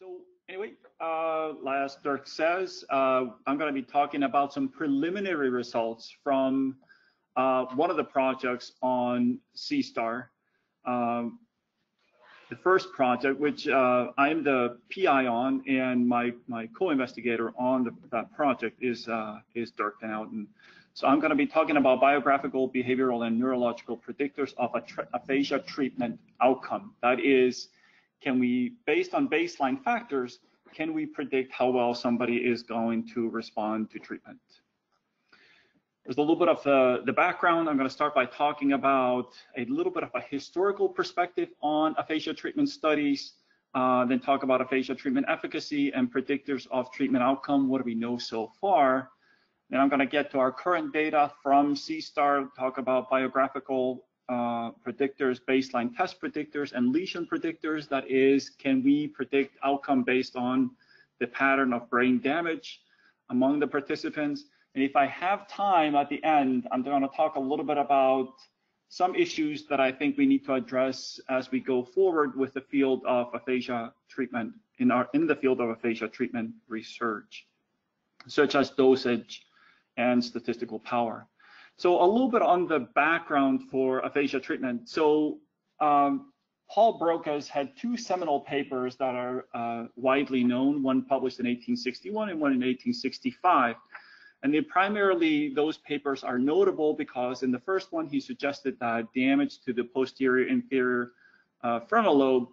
So anyway, uh, as Dirk says, uh, I'm going to be talking about some preliminary results from uh, one of the projects on C-STAR. Um, the first project, which uh, I'm the PI on, and my my co-investigator on the, that project is uh, is Dirk Van So I'm going to be talking about biographical, behavioral, and neurological predictors of a aphasia treatment outcome. That is, can we, based on baseline factors, can we predict how well somebody is going to respond to treatment? There's a little bit of the, the background. I'm going to start by talking about a little bit of a historical perspective on aphasia treatment studies, uh, then talk about aphasia treatment efficacy and predictors of treatment outcome. What do we know so far? Then I'm going to get to our current data from C-STAR, talk about biographical uh, predictors, baseline test predictors, and lesion predictors. That is, can we predict outcome based on the pattern of brain damage among the participants? And if I have time at the end, I'm going to talk a little bit about some issues that I think we need to address as we go forward with the field of aphasia treatment in our in the field of aphasia treatment research, such as dosage and statistical power. So a little bit on the background for aphasia treatment. So um, Paul Broca's had two seminal papers that are uh, widely known, one published in 1861 and one in 1865. And they primarily, those papers are notable because in the first one, he suggested that damage to the posterior inferior uh, frontal lobe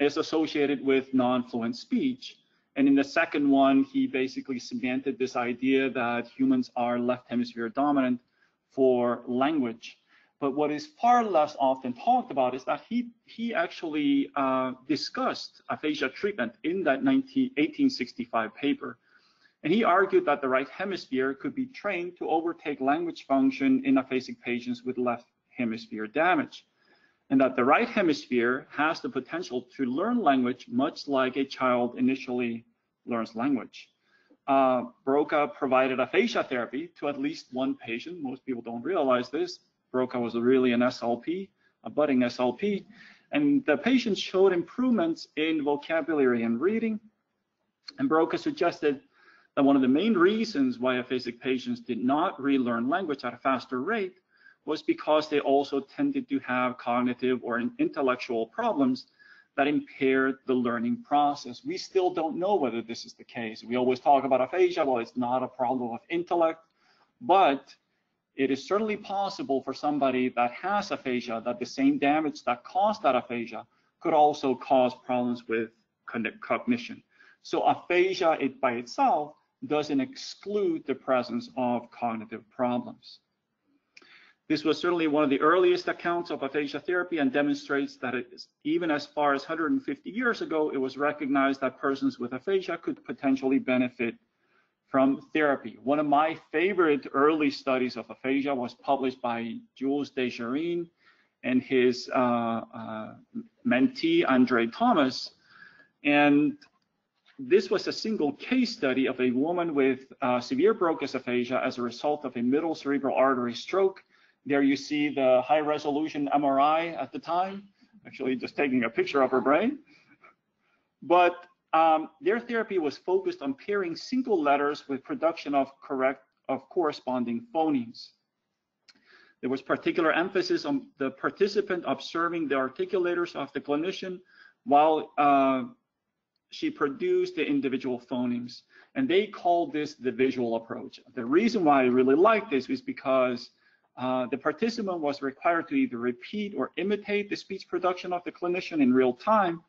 is associated with non-fluent speech. And in the second one, he basically cemented this idea that humans are left hemisphere dominant for language. But what is far less often talked about is that he, he actually uh, discussed aphasia treatment in that 19, 1865 paper. And he argued that the right hemisphere could be trained to overtake language function in aphasic patients with left hemisphere damage, and that the right hemisphere has the potential to learn language much like a child initially learns language. Uh, Broca provided aphasia therapy to at least one patient. Most people don't realize this. Broca was really an SLP, a budding SLP, and the patient showed improvements in vocabulary and reading. And Broca suggested that one of the main reasons why aphasic patients did not relearn language at a faster rate was because they also tended to have cognitive or intellectual problems that impaired the learning process. We still don't know whether this is the case. We always talk about aphasia, well, it's not a problem of intellect, but it is certainly possible for somebody that has aphasia that the same damage that caused that aphasia could also cause problems with cognition. So aphasia it by itself doesn't exclude the presence of cognitive problems. This was certainly one of the earliest accounts of aphasia therapy and demonstrates that even as far as 150 years ago, it was recognized that persons with aphasia could potentially benefit from therapy. One of my favorite early studies of aphasia was published by Jules Dejerine and his uh, uh, mentee, Andre Thomas. And this was a single case study of a woman with uh, severe Broca's aphasia as a result of a middle cerebral artery stroke. There you see the high resolution MRI at the time, actually just taking a picture of her brain. But um, their therapy was focused on pairing single letters with production of correct of corresponding phonemes. There was particular emphasis on the participant observing the articulators of the clinician while uh, she produced the individual phonemes. And they called this the visual approach. The reason why I really like this is because uh, the participant was required to either repeat or imitate the speech production of the clinician in real time.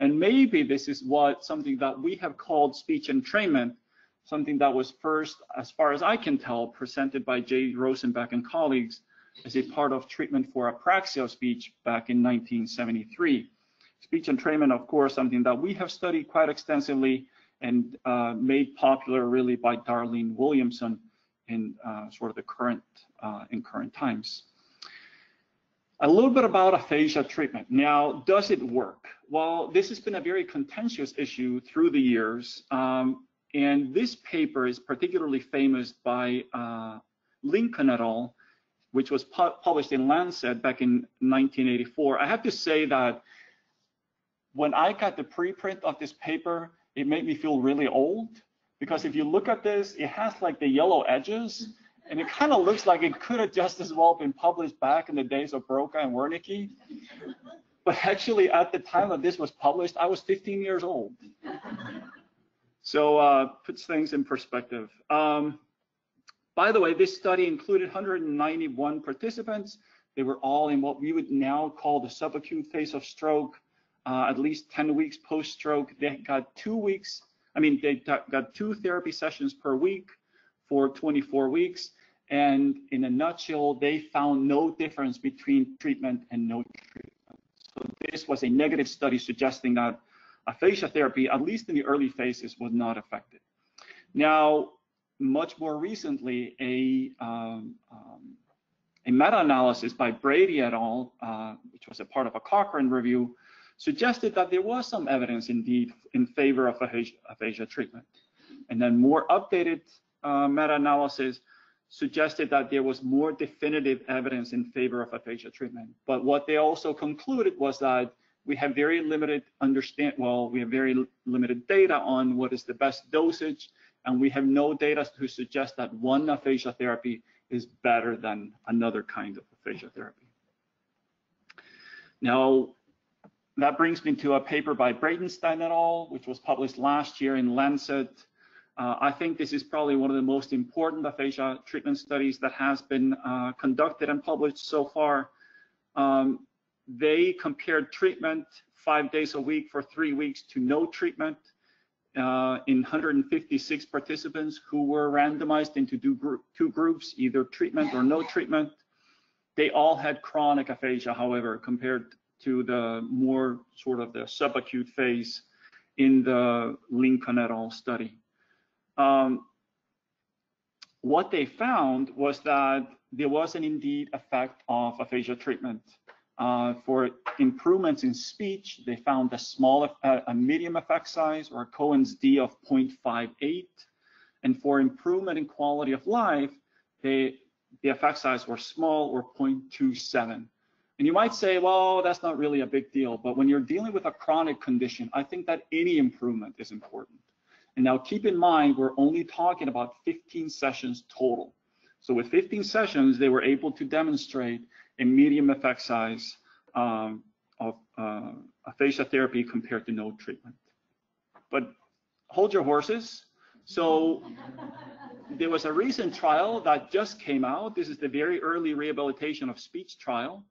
And maybe this is what something that we have called speech entrainment, something that was first, as far as I can tell, presented by Jay Rosenbek and colleagues as a part of treatment for apraxia of speech back in 1973. Speech entrainment, of course, something that we have studied quite extensively and uh, made popular really by Darlene Williamson in uh, sort of the current, uh, in current times. A little bit about aphasia treatment. Now, does it work? Well, this has been a very contentious issue through the years. Um, and this paper is particularly famous by uh, Lincoln et al., which was pu published in Lancet back in 1984. I have to say that when I got the preprint of this paper, it made me feel really old because if you look at this, it has like the yellow edges and it kind of looks like it could have just as well been published back in the days of Broca and Wernicke. But actually, at the time that this was published, I was 15 years old. So uh, puts things in perspective. Um, by the way, this study included 191 participants. They were all in what we would now call the subacute phase of stroke, uh, at least 10 weeks post-stroke. They got two weeks, I mean, they got two therapy sessions per week for 24 weeks. And in a nutshell, they found no difference between treatment and no treatment. So this was a negative study suggesting that aphasia therapy, at least in the early phases, was not effective. Now, much more recently, a, um, um, a meta-analysis by Brady et al., uh, which was a part of a Cochrane review, suggested that there was some evidence indeed in favor of aphasia, treatment. And then more updated uh, meta-analysis suggested that there was more definitive evidence in favor of aphasia treatment. But what they also concluded was that we have very limited understand, well, we have very limited data on what is the best dosage, and we have no data to suggest that one aphasia therapy is better than another kind of aphasia therapy. Now, that brings me to a paper by Breitenstein et al., which was published last year in Lancet. Uh, I think this is probably one of the most important aphasia treatment studies that has been uh, conducted and published so far. Um, they compared treatment five days a week for three weeks to no treatment uh, in 156 participants who were randomized into two, group, two groups, either treatment or no treatment. They all had chronic aphasia, however, compared to the more sort of the subacute phase in the Lincoln et al. study um, what they found was that there was an indeed effect of aphasia treatment. Uh, for improvements in speech, they found a small, a medium effect size or Cohen's D of 0.58. And for improvement in quality of life, they, the effect size were small or 0.27. And you might say, well, that's not really a big deal. But when you're dealing with a chronic condition, I think that any improvement is important. And now keep in mind, we're only talking about 15 sessions total. So with 15 sessions, they were able to demonstrate a medium effect size um, of uh, aphasia therapy compared to no treatment. But hold your horses. So there was a recent trial that just came out. This is the very early rehabilitation of speech trial.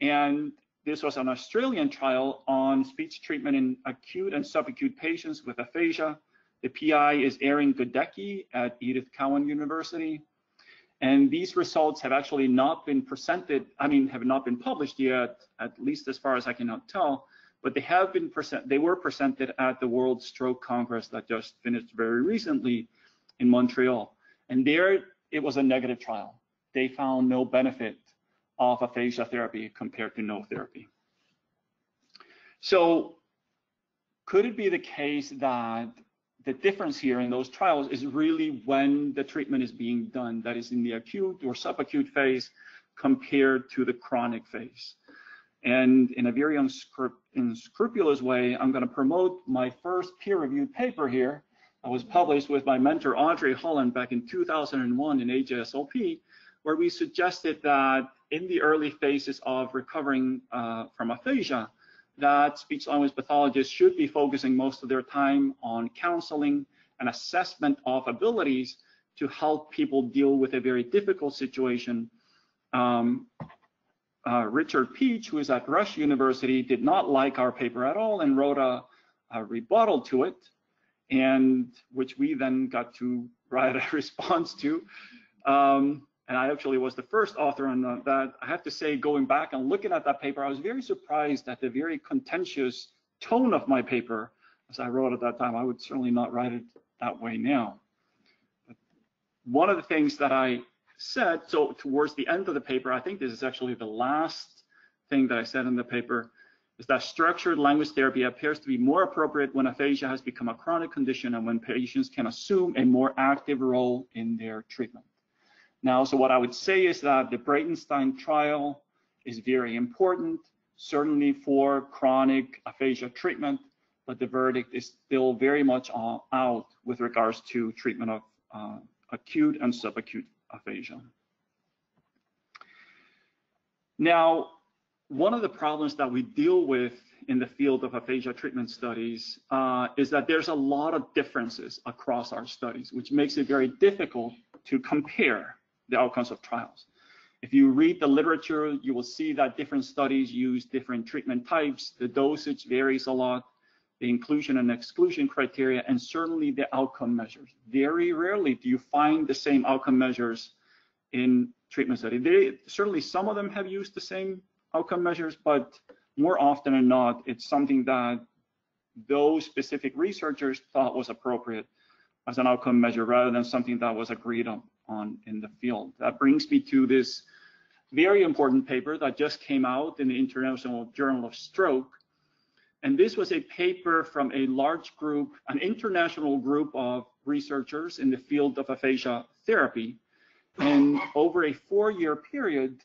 And this was an Australian trial on speech treatment in acute and subacute patients with aphasia the PI is Erin Godecke at Edith Cowan University. And these results have actually not been presented, I mean, have not been published yet, at least as far as I cannot tell, but they have been present, they were presented at the World Stroke Congress that just finished very recently in Montreal. And there it was a negative trial. They found no benefit of aphasia therapy compared to no therapy. So could it be the case that the difference here in those trials is really when the treatment is being done, that is in the acute or subacute phase compared to the chronic phase. And in a very unscrupulous way, I'm going to promote my first peer-reviewed paper here. I was published with my mentor, Audrey Holland, back in 2001 in AJSLP, where we suggested that in the early phases of recovering uh, from aphasia, that speech language pathologists should be focusing most of their time on counseling and assessment of abilities to help people deal with a very difficult situation. Um, uh, Richard Peach, who is at Rush University, did not like our paper at all and wrote a, a rebuttal to it, and which we then got to write a response to. Um, and I actually was the first author on uh, that. I have to say, going back and looking at that paper, I was very surprised at the very contentious tone of my paper as I wrote at that time. I would certainly not write it that way now. But one of the things that I said, so towards the end of the paper, I think this is actually the last thing that I said in the paper, is that structured language therapy appears to be more appropriate when aphasia has become a chronic condition and when patients can assume a more active role in their treatment. Now, so what I would say is that the Breitenstein trial is very important. certainly for chronic aphasia treatment, but the verdict is still very much out with regards to treatment of uh, acute and subacute aphasia. Now, one of the problems that we deal with in the field of aphasia treatment studies uh, is that there's a lot of differences across our studies, which makes it very difficult to compare the outcomes of trials. If you read the literature, you will see that different studies use different treatment types. The dosage varies a lot, the inclusion and exclusion criteria, and certainly the outcome measures. Very rarely do you find the same outcome measures in treatment study. They, certainly some of them have used the same outcome measures, but more often than not, it's something that those specific researchers thought was appropriate as an outcome measure rather than something that was agreed on, on in the field. That brings me to this very important paper that just came out in the International Journal of Stroke. And this was a paper from a large group, an international group of researchers in the field of aphasia therapy. And over a four-year period,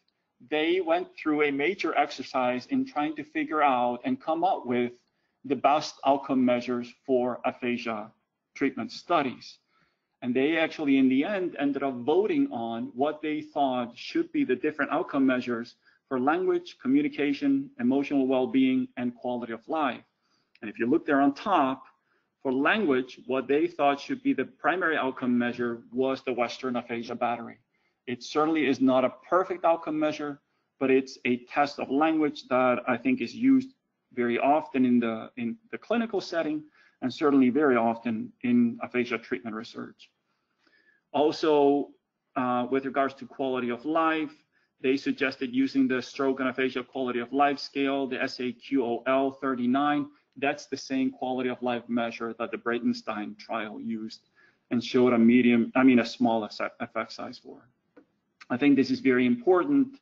they went through a major exercise in trying to figure out and come up with the best outcome measures for aphasia treatment studies. And they actually, in the end, ended up voting on what they thought should be the different outcome measures for language, communication, emotional well-being, and quality of life. And if you look there on top, for language, what they thought should be the primary outcome measure was the Western Aphasia Battery. It certainly is not a perfect outcome measure, but it's a test of language that I think is used very often in the in the clinical setting and certainly very often in aphasia treatment research. Also, uh, with regards to quality of life, they suggested using the stroke and aphasia quality of life scale, the SAQOL 39. That's the same quality of life measure that the Breitenstein trial used and showed a medium, I mean, a small effect size for. I think this is very important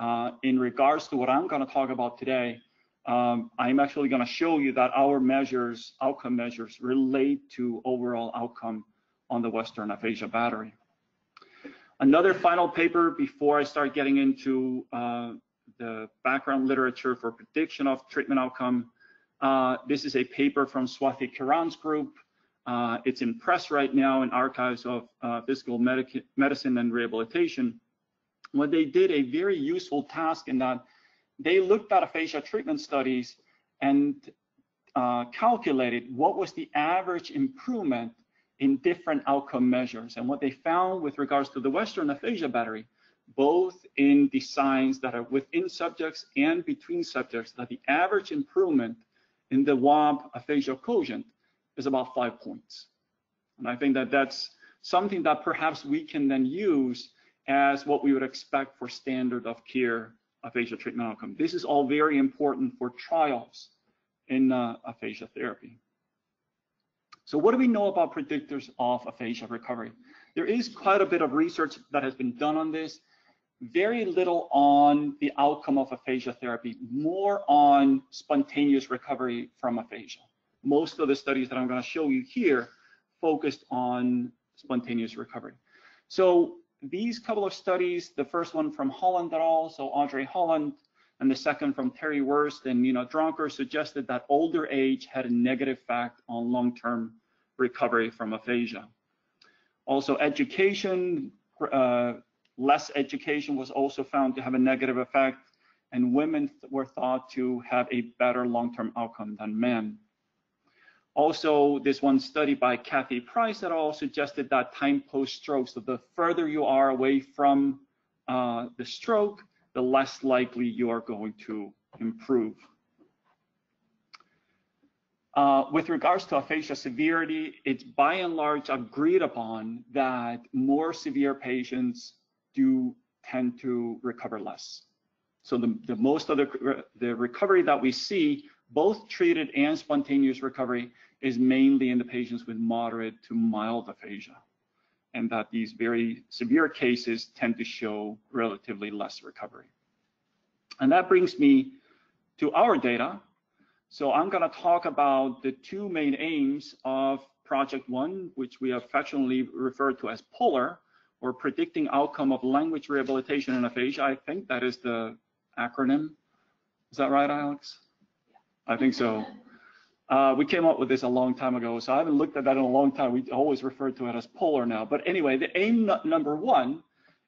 uh, in regards to what I'm going to talk about today. Um, I'm actually going to show you that our measures, outcome measures, relate to overall outcome on the Western Aphasia battery. Another final paper before I start getting into uh, the background literature for prediction of treatment outcome. Uh, this is a paper from Swathi Kiran's group. Uh, it's in press right now in archives of uh, physical medic medicine and rehabilitation. What they did a very useful task in that they looked at aphasia treatment studies and uh, calculated what was the average improvement in different outcome measures. And what they found with regards to the Western aphasia battery, both in the signs that are within subjects and between subjects, that the average improvement in the WAB aphasia quotient is about five points. And I think that that's something that perhaps we can then use as what we would expect for standard of care aphasia treatment outcome. This is all very important for trials in uh, aphasia therapy. So what do we know about predictors of aphasia recovery? There is quite a bit of research that has been done on this, very little on the outcome of aphasia therapy, more on spontaneous recovery from aphasia most of the studies that I'm going to show you here focused on spontaneous recovery. So these couple of studies, the first one from Holland et al., so Audrey Holland, and the second from Terry Wertz and Nina Dronker suggested that older age had a negative effect on long-term recovery from aphasia. Also education, uh, less education was also found to have a negative effect, and women were thought to have a better long-term outcome than men. Also, this one study by Cathy Price et al. suggested that time post-stroke, so the further you are away from uh, the stroke, the less likely you are going to improve. Uh, with regards to aphasia severity, it's by and large agreed upon that more severe patients do tend to recover less. So the, the most of the, the recovery that we see, both treated and spontaneous recovery, is mainly in the patients with moderate to mild aphasia, and that these very severe cases tend to show relatively less recovery. And that brings me to our data. So I'm going to talk about the two main aims of Project One, which we affectionately refer to as POLAR, or Predicting Outcome of Language Rehabilitation in Aphasia. I think that is the acronym Is that right, Alex? Yeah. I think so. Uh, we came up with this a long time ago, so I haven't looked at that in a long time. We always refer to it as polar now. But anyway, the aim number one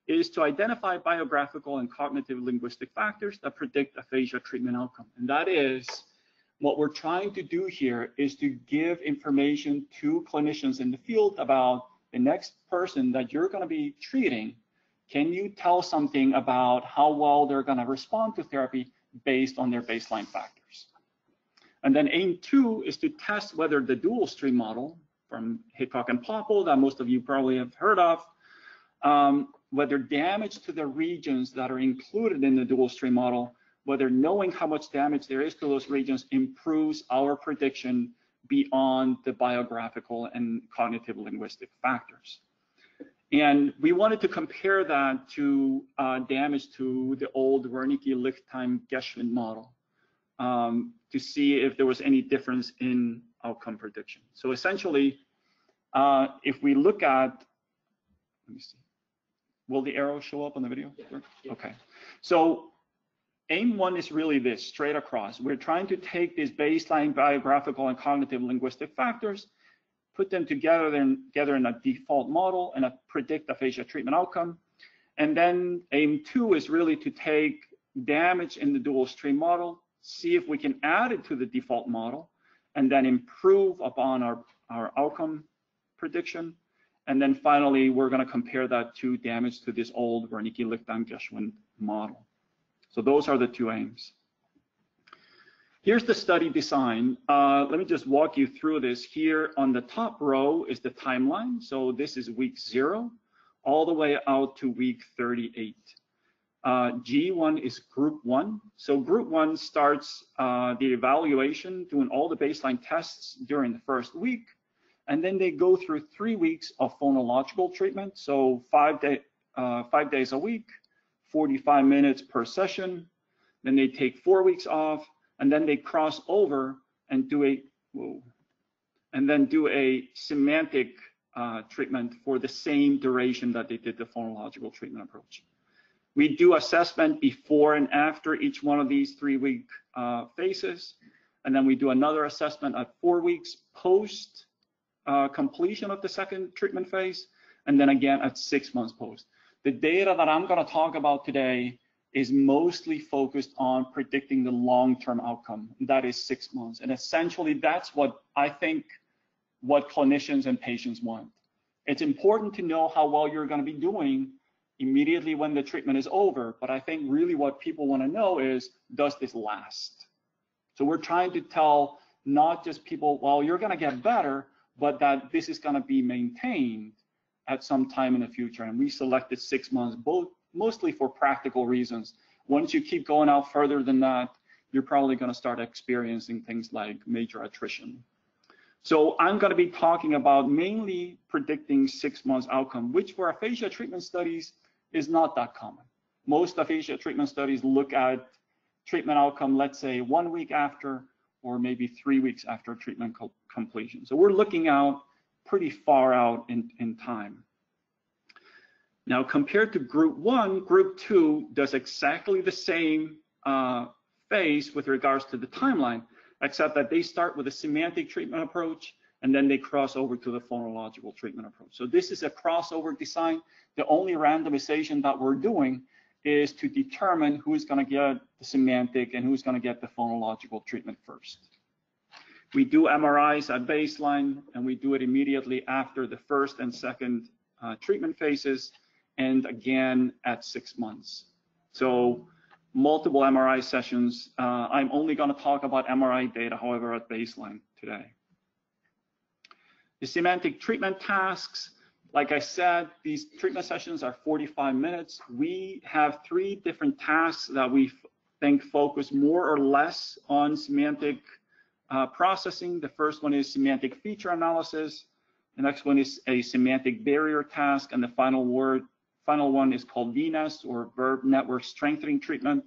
is to identify biographical and cognitive linguistic factors that predict aphasia treatment outcome. And that is what we're trying to do here is to give information to clinicians in the field about the next person that you're going to be treating. Can you tell something about how well they're going to respond to therapy based on their baseline factors? And then aim two is to test whether the dual stream model from Hickok and Poeppel that most of you probably have heard of, um, whether damage to the regions that are included in the dual stream model, whether knowing how much damage there is to those regions improves our prediction beyond the biographical and cognitive linguistic factors. And we wanted to compare that to uh, damage to the old Wernicke-Lichtheim-Geschwind model um, to see if there was any difference in outcome prediction. So essentially, uh, if we look at, let me see, will the arrow show up on the video? Yeah. Okay, so aim one is really this, straight across. We're trying to take these baseline biographical and cognitive linguistic factors, put them together in, together in a default model and predict a predict aphasia treatment outcome. And then aim two is really to take damage in the dual stream model, see if we can add it to the default model, and then improve upon our, our outcome prediction. And then finally, we're going to compare that to damage to this old Wernicke-Lichtheim-Geschwind model. So those are the two aims. Here's the study design. Uh, let me just walk you through this. Here on the top row is the timeline. So this is week zero, all the way out to week 38. Uh, G1 is group one. So group one starts uh, the evaluation, doing all the baseline tests during the first week. And then they go through three weeks of phonological treatment. So five, day, uh, five days a week, 45 minutes per session. Then they take four weeks off and then they cross over and do a, whoa, and then do a semantic uh, treatment for the same duration that they did the phonological treatment approach. We do assessment before and after each one of these three week uh, phases. And then we do another assessment at four weeks post uh, completion of the second treatment phase. And then again at six months post. The data that I'm going to talk about today is mostly focused on predicting the long-term outcome. That is six months. And essentially, that's what I think what clinicians and patients want. It's important to know how well you're going to be doing immediately when the treatment is over. But I think really what people want to know is, does this last? So we're trying to tell not just people, well, you're going to get better, but that this is going to be maintained at some time in the future. And we selected six months, both mostly for practical reasons. Once you keep going out further than that, you're probably going to start experiencing things like major attrition. So I'm going to be talking about mainly predicting six months outcome, which for aphasia treatment studies is not that common. Most aphasia treatment studies look at treatment outcome, let's say one week after, or maybe three weeks after treatment co completion. So we're looking out pretty far out in, in time. Now, compared to group one, group two does exactly the same uh, phase with regards to the timeline, except that they start with a semantic treatment approach and then they cross over to the phonological treatment approach. So this is a crossover design. The only randomization that we're doing is to determine who's going to get the semantic and who's going to get the phonological treatment first. We do MRIs at baseline, and we do it immediately after the first and second uh, treatment phases, and again at six months. So multiple MRI sessions. Uh, I'm only going to talk about MRI data, however, at baseline today. The semantic treatment tasks, like I said, these treatment sessions are 45 minutes. We have three different tasks that we think focus more or less on semantic uh, processing. The first one is semantic feature analysis. The next one is a semantic barrier task. And the final word, final one is called VNeST or verb network strengthening treatment.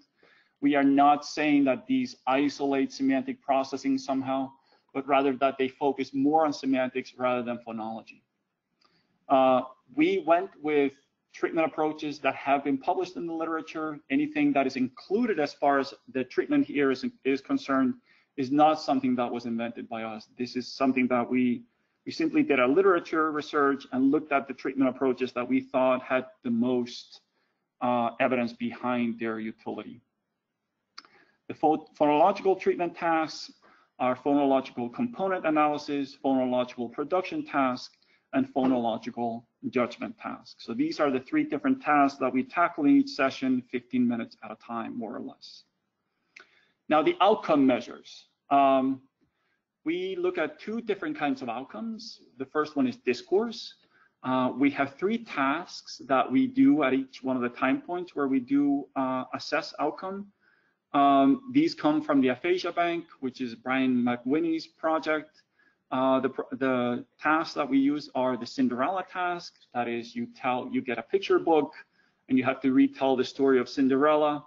We are not saying that these isolate semantic processing somehow, but rather that they focus more on semantics rather than phonology. Uh, we went with treatment approaches that have been published in the literature. Anything that is included as far as the treatment here is, is concerned is not something that was invented by us. This is something that we we simply did a literature research and looked at the treatment approaches that we thought had the most uh, evidence behind their utility. The phonological treatment tasks are phonological component analysis, phonological production task, and phonological judgment task. So these are the three different tasks that we tackle in each session, 15 minutes at a time, more or less. Now the outcome measures. Um, we look at two different kinds of outcomes. The first one is discourse. Uh, we have three tasks that we do at each one of the time points where we do uh, assess outcome. Um, these come from the Aphasia Bank, which is Brian MacWhinney's project. Uh, the, the tasks that we use are the Cinderella task. That is, you tell, you get a picture book and you have to retell the story of Cinderella.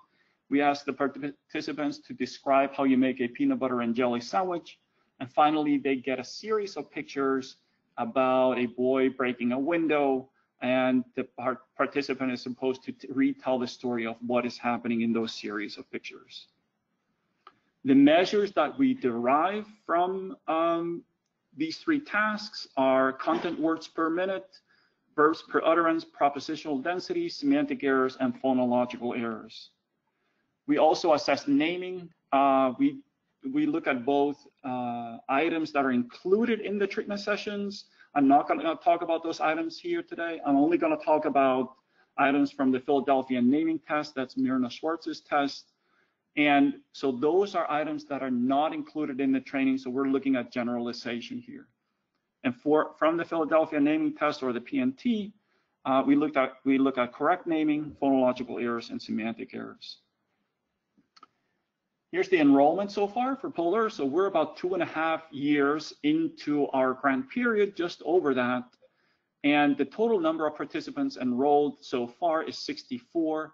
We ask the participants to describe how you make a peanut butter and jelly sandwich. And finally, they get a series of pictures about a boy breaking a window and the participant is supposed to retell the story of what is happening in those series of pictures. The measures that we derive from um, these three tasks are content words per minute, verbs per utterance, propositional density, semantic errors, and phonological errors. We also assess naming. Uh, we we look at both uh, items that are included in the treatment sessions. I'm not going to talk about those items here today. I'm only going to talk about items from the Philadelphia naming test. That's Myrna Schwartz's test. And so those are items that are not included in the training. So we're looking at generalization here. And for from the Philadelphia naming test or the PNT, uh, we looked at we look at correct naming, phonological errors, and semantic errors. Here's the enrollment so far for Polar. So we're about two and a half years into our grant period, just over that. And the total number of participants enrolled so far is 64.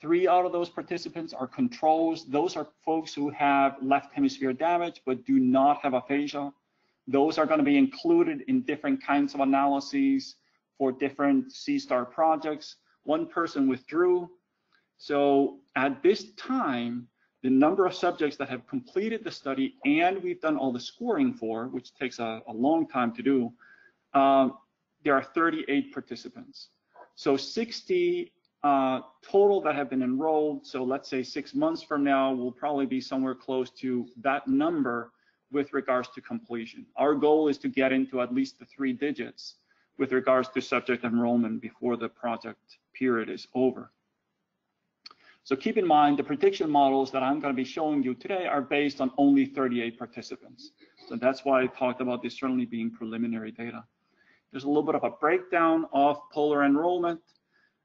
Three out of those participants are controls. Those are folks who have left hemisphere damage but do not have aphasia. Those are going to be included in different kinds of analyses for different C-STAR projects. One person withdrew. So at this time, the number of subjects that have completed the study and we've done all the scoring for, which takes a, a long time to do, um, there are 38 participants. So 60 uh, total that have been enrolled. So let's say six months from now, we'll probably be somewhere close to that number with regards to completion. Our goal is to get into at least the three digits with regards to subject enrollment before the project period is over. So keep in mind, the prediction models that I'm going to be showing you today are based on only 38 participants. So that's why I talked about this certainly being preliminary data. There's a little bit of a breakdown of polar enrollment.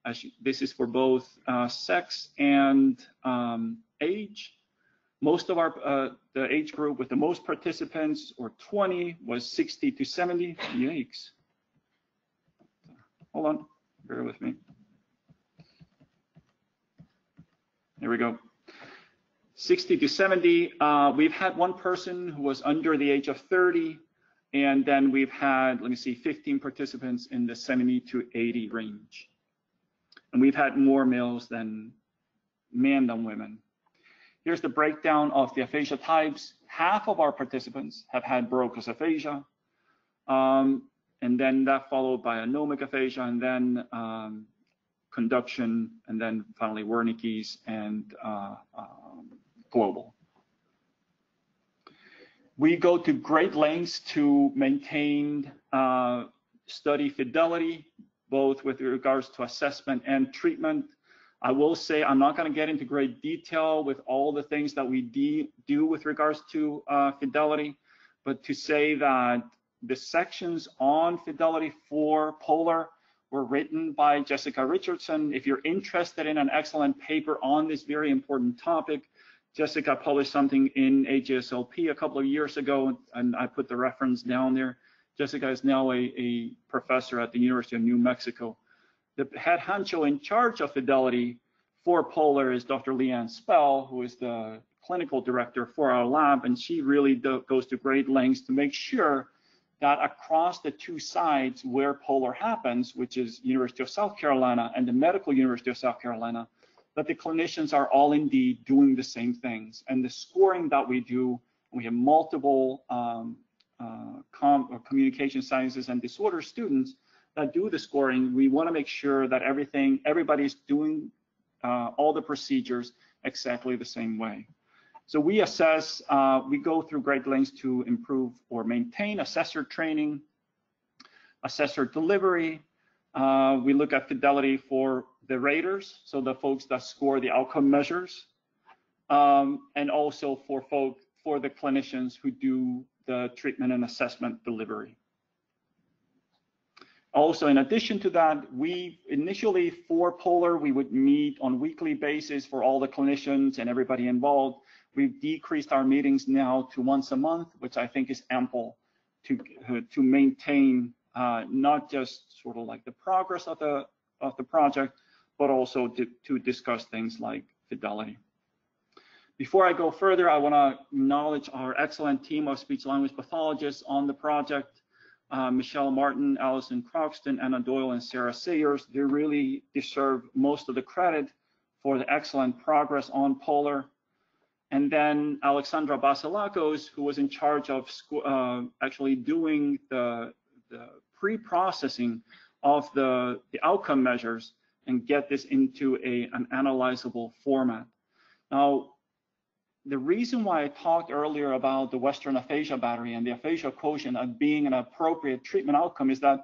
As you, this is for both uh, sex and um, age. Most of our, uh, the age group with the most participants, or 20, was 60 to 70. Yikes. Hold on, bear with me. There we go. 60 to 70. Uh, we've had one person who was under the age of 30, and then we've had, let me see, 15 participants in the 70 to 80 range. And we've had more males than men than women. Here's the breakdown of the aphasia types. Half of our participants have had Broca's aphasia, um, and then that followed by anomic aphasia, and then um, conduction, and then finally Wernicke's and uh, um, global. We go to great lengths to maintain uh, study fidelity, both with regards to assessment and treatment. I will say I'm not going to get into great detail with all the things that we do with regards to uh, fidelity, but to say that the sections on fidelity for polar were written by Jessica Richardson. If you're interested in an excellent paper on this very important topic, Jessica published something in AJSLP a couple of years ago, and I put the reference down there. Jessica is now a, a professor at the University of New Mexico. The head honcho in charge of fidelity for Polar is Dr. Leigh Ann Spell, who is the clinical director for our lab, and she really do, goes to great lengths to make sure that across the two sides where polar happens, which is University of South Carolina and the Medical University of South Carolina, that the clinicians are all indeed doing the same things. And the scoring that we do, we have multiple um, uh, com uh, communication sciences and disorder students that do the scoring. We want to make sure that everything, everybody's doing uh, all the procedures exactly the same way. So we assess, uh, we go through great lengths to improve or maintain assessor training, assessor delivery. Uh, we look at fidelity for the raters, so the folks that score the outcome measures, um, and also for folk, for the clinicians who do the treatment and assessment delivery. Also, in addition to that, we initially for Polar, we would meet on weekly basis for all the clinicians and everybody involved We've decreased our meetings now to once a month, which I think is ample to uh, to maintain uh, not just sort of like the progress of the of the project, but also to, to discuss things like fidelity. Before I go further, I want to acknowledge our excellent team of speech language pathologists on the project. Uh, Michelle Martin, Allison Croxton, Anna Doyle, and Sarah Sayers. They really deserve most of the credit for the excellent progress on Polar. And then Alexandra Basilakos, who was in charge of uh, actually doing the, the pre-processing of the, the outcome measures and get this into a, an analyzable format. Now, the reason why I talked earlier about the Western aphasia battery and the aphasia quotient being an appropriate treatment outcome is that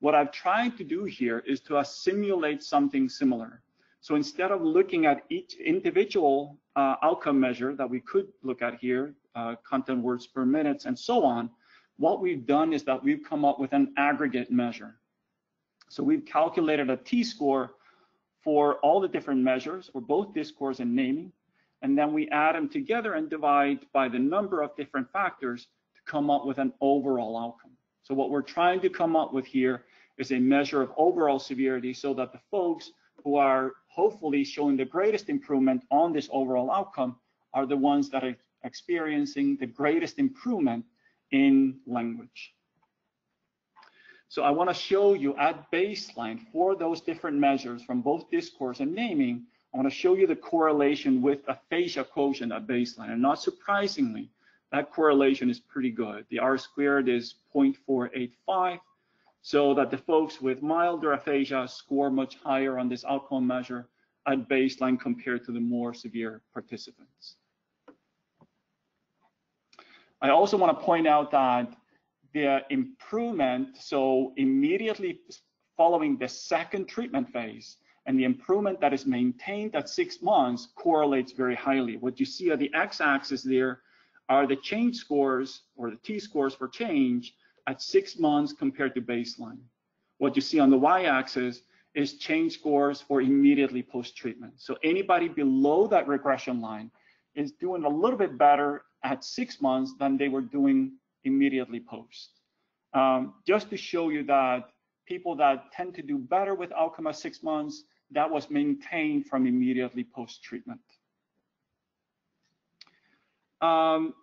what I've tried to do here is to simulate something similar. So instead of looking at each individual uh, outcome measure that we could look at here, uh, content words per minute and so on, what we've done is that we've come up with an aggregate measure. So we've calculated a t-score for all the different measures for both discourse and naming, and then we add them together and divide by the number of different factors to come up with an overall outcome. So what we're trying to come up with here is a measure of overall severity so that the folks who are hopefully showing the greatest improvement on this overall outcome are the ones that are experiencing the greatest improvement in language. So I want to show you at baseline for those different measures from both discourse and naming, I want to show you the correlation with a aphasia quotient at baseline. And not surprisingly, that correlation is pretty good. The R squared is 0.485 so that the folks with milder aphasia score much higher on this outcome measure at baseline compared to the more severe participants. I also want to point out that the improvement, so immediately following the second treatment phase, and the improvement that is maintained at six months correlates very highly. What you see at the x-axis there are the change scores or the t-scores for change at six months compared to baseline. What you see on the y-axis is change scores for immediately post-treatment. So anybody below that regression line is doing a little bit better at six months than they were doing immediately post. Um, just to show you that people that tend to do better with outcome at six months, that was maintained from immediately post-treatment. Um,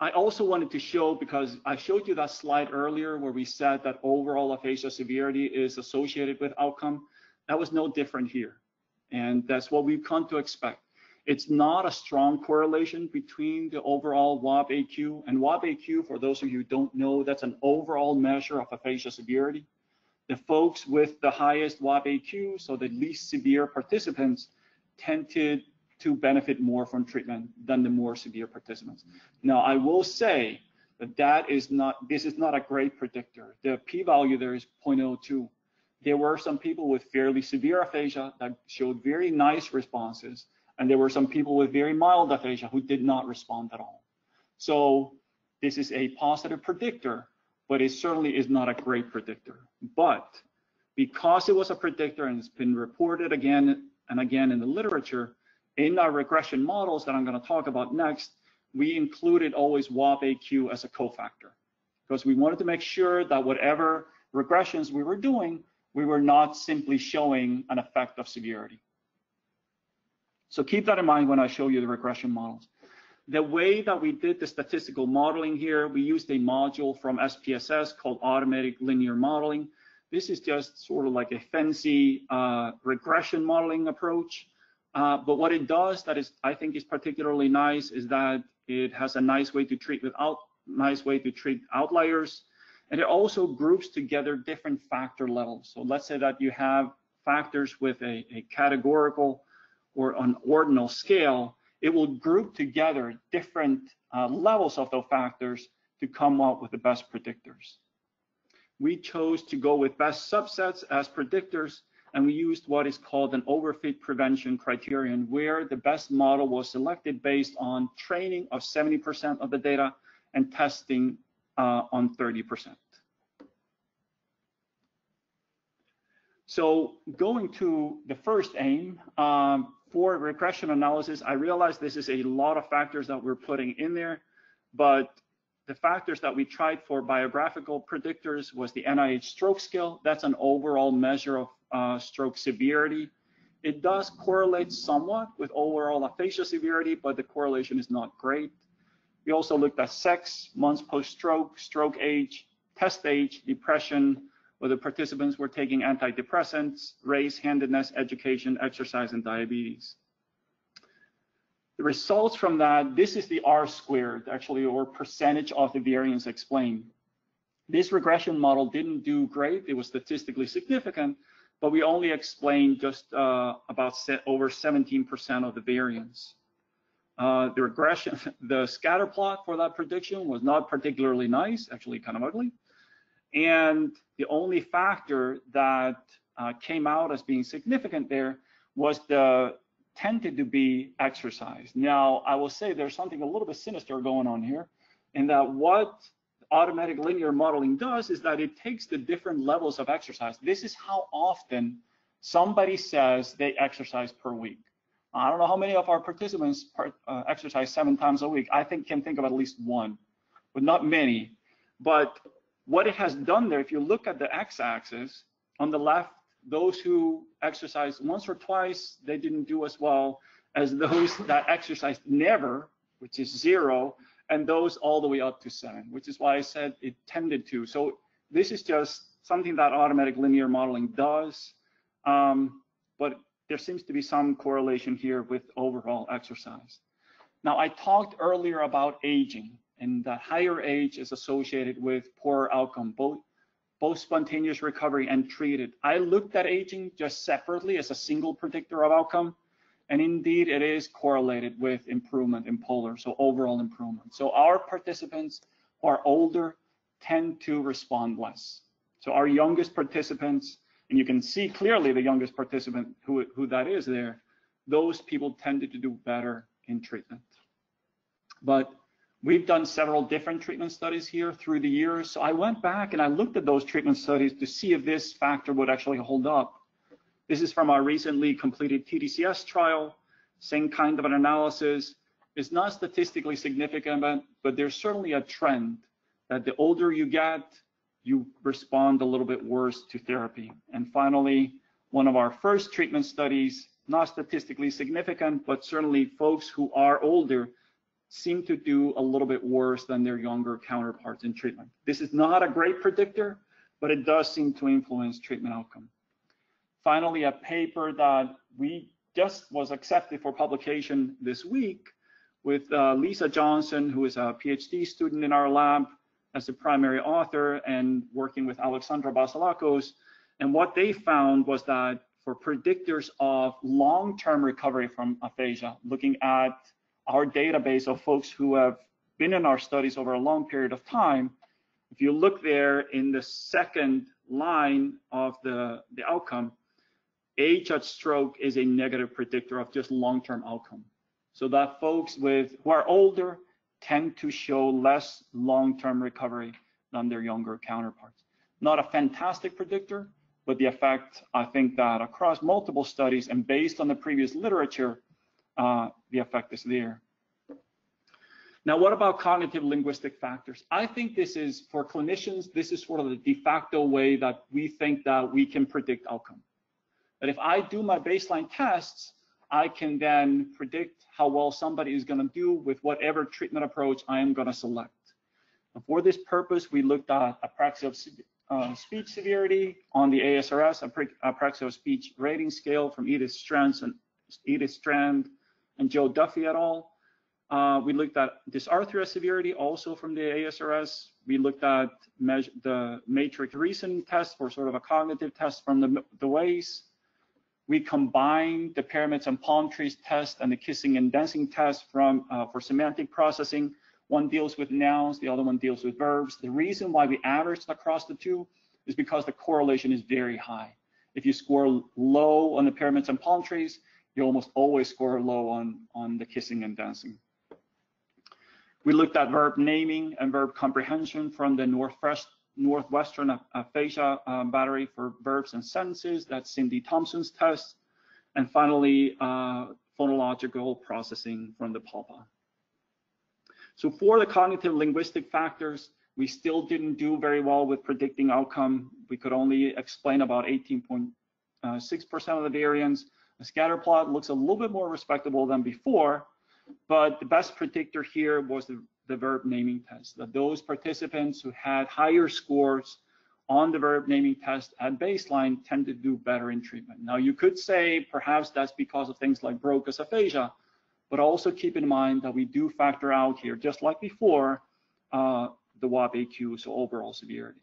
I also wanted to show, because I showed you that slide earlier where we said that overall aphasia severity is associated with outcome. That was no different here. And that's what we've come to expect. It's not a strong correlation between the overall WAB-AQ and WAB-AQ, for those of you who don't know, that's an overall measure of aphasia severity. The folks with the highest WAB-AQ, so the least severe participants, tended to to benefit more from treatment than the more severe participants. Now, I will say that that is not, this is not a great predictor. The p-value there is 0.02. There were some people with fairly severe aphasia that showed very nice responses, and there were some people with very mild aphasia who did not respond at all. So this is a positive predictor, but it certainly is not a great predictor. But because it was a predictor and it's been reported again and again in the literature, in our regression models that I'm going to talk about next, we included always WAB-AQ as a cofactor because we wanted to make sure that whatever regressions we were doing, we were not simply showing an effect of severity. So keep that in mind when I show you the regression models. The way that we did the statistical modeling here, we used a module from SPSS called Automatic Linear Modeling. This is just sort of like a fancy uh, regression modeling approach. Uh, but what it does that is, I think is particularly nice is that it has a nice way to treat without, nice way to treat outliers. And it also groups together different factor levels. So let's say that you have factors with a, a categorical or an ordinal scale, it will group together different uh, levels of those factors to come up with the best predictors. We chose to go with best subsets as predictors, and we used what is called an overfit prevention criterion, where the best model was selected based on training of 70% of the data and testing uh, on 30%. So going to the first aim, um, for regression analysis, I realize this is a lot of factors that we're putting in there, but the factors that we tried for biographical predictors was the NIH stroke scale. That's an overall measure of uh, stroke severity. It does correlate somewhat with overall aphasia severity, but the correlation is not great. We also looked at sex, months post-stroke, stroke age, test age, depression, whether participants were taking antidepressants, race, handedness, education, exercise, and diabetes. The results from that, this is the R squared, actually, or percentage of the variance explained. This regression model didn't do great. It was statistically significant, but we only explained just uh, about over 17% of the variance. Uh, the regression, the scatter plot for that prediction was not particularly nice, actually kind of ugly. And the only factor that uh, came out as being significant there was the tended to be exercise. Now, I will say there's something a little bit sinister going on here in that what automatic linear modeling does is that it takes the different levels of exercise. This is how often somebody says they exercise per week. I don't know how many of our participants part, uh, exercise seven times a week. I think can think of at least one, but not many. But what it has done there, if you look at the x-axis, on the left, those who exercised once or twice, they didn't do as well as those that exercised never, which is zero, and those all the way up to seven, which is why I said it tended to. So this is just something that automatic linear modeling does, um, but there seems to be some correlation here with overall exercise. Now, I talked earlier about aging and that higher age is associated with poorer outcome, both both spontaneous recovery and treated. I looked at aging just separately as a single predictor of outcome, and indeed it is correlated with improvement in polar, so overall improvement. So our participants who are older tend to respond less. So our youngest participants, and you can see clearly the youngest participant who, who that is there, those people tended to do better in treatment. But We've done several different treatment studies here through the years. So I went back and I looked at those treatment studies to see if this factor would actually hold up. This is from our recently completed TDCS trial, same kind of an analysis. It's not statistically significant, but there's certainly a trend that the older you get, you respond a little bit worse to therapy. And finally, one of our first treatment studies, not statistically significant, but certainly folks who are older seem to do a little bit worse than their younger counterparts in treatment. This is not a great predictor, but it does seem to influence treatment outcome. Finally, a paper that we just was accepted for publication this week with uh, Lisa Johnson, who is a PhD student in our lab as the primary author and working with Alexandra Basilakos. And what they found was that for predictors of long-term recovery from aphasia, looking at our database of folks who have been in our studies over a long period of time, if you look there in the second line of the, the outcome, age at stroke is a negative predictor of just long-term outcome. So that folks with who are older tend to show less long-term recovery than their younger counterparts. Not a fantastic predictor, but the effect, I think that across multiple studies and based on the previous literature, uh, the effect is there. Now, what about cognitive linguistic factors? I think this is, for clinicians, this is sort of the de facto way that we think that we can predict outcome. That if I do my baseline tests, I can then predict how well somebody is going to do with whatever treatment approach I am going to select. And for this purpose, we looked at apraxia of uh, speech severity on the ASRS, apraxia of speech rating scale from Edith Strand and Edith Strand and Joe Duffy et al. Uh, we looked at dysarthria severity also from the ASRS. We looked at the matrix reasoning test for sort of a cognitive test from the, the WAIS. We combined the pyramids and palm trees test and the kissing and dancing test from uh, for semantic processing. One deals with nouns, the other one deals with verbs. The reason why we averaged across the two is because the correlation is very high. If you score low on the pyramids and palm trees, you almost always score low on, on the kissing and dancing. We looked at verb naming and verb comprehension from the Northwest, Northwestern aphasia um, battery for verbs and sentences. That's Cindy Thompson's test. And finally, uh, phonological processing from the PALPA. So for the cognitive linguistic factors, we still didn't do very well with predicting outcome. We could only explain about 18.6% uh, of the variance. The scatter plot looks a little bit more respectable than before, but the best predictor here was the, the verb naming test, that those participants who had higher scores on the verb naming test at baseline tend to do better in treatment. Now, you could say perhaps that's because of things like Broca's aphasia, but also keep in mind that we do factor out here, just like before, uh, the WAB-AQ, so overall severity.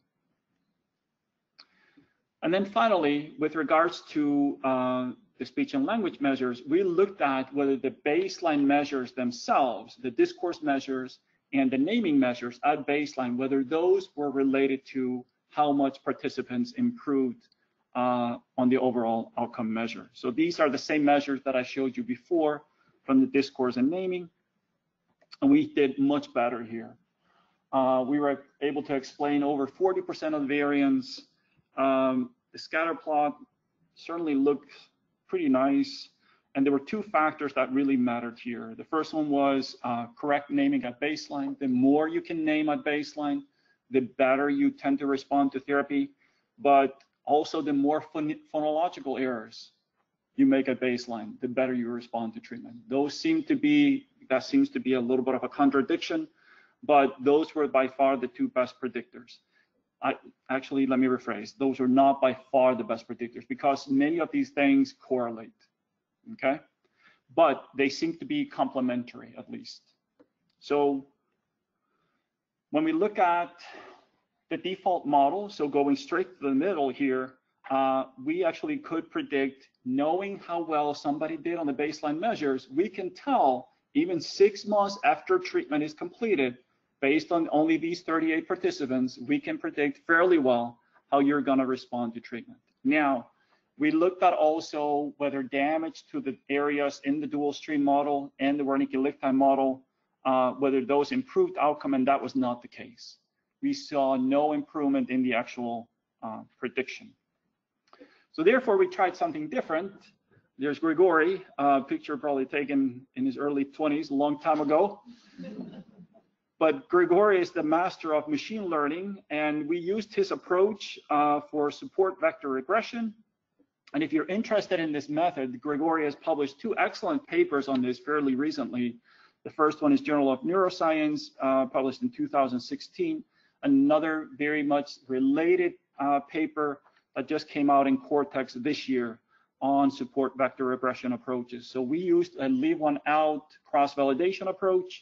And then finally, with regards to uh, the speech and language measures, we looked at whether the baseline measures themselves, the discourse measures and the naming measures at baseline, whether those were related to how much participants improved uh, on the overall outcome measure. So these are the same measures that I showed you before from the discourse and naming, and we did much better here. Uh, we were able to explain over 40% of the variance. Um, the scatter plot certainly looked pretty nice. And there were two factors that really mattered here. The first one was uh, correct naming at baseline. The more you can name at baseline, the better you tend to respond to therapy, but also the more phon phonological errors you make at baseline, the better you respond to treatment. Those seem to be, that seems to be a little bit of a contradiction, but those were by far the two best predictors. I, actually, let me rephrase. Those are not by far the best predictors because many of these things correlate, okay? But they seem to be complementary at least. So when we look at the default model, so going straight to the middle here, uh, we actually could predict, knowing how well somebody did on the baseline measures, we can tell even six months after treatment is completed, based on only these 38 participants, we can predict fairly well how you're going to respond to treatment. Now, we looked at also whether damage to the areas in the dual stream model and the Wernicke-Lichtheim model, uh, whether those improved outcome, and that was not the case. We saw no improvement in the actual uh, prediction. So therefore, we tried something different. There's Grigori, a picture probably taken in his early 20s, a long time ago. But Grigori is the master of machine learning, and we used his approach uh, for support vector regression. And if you're interested in this method, Grigori has published two excellent papers on this fairly recently. The first one is Journal of Neuroscience, uh, published in 2016. Another very much related uh, paper that just came out in Cortex this year on support vector regression approaches. So we used a leave one out cross-validation approach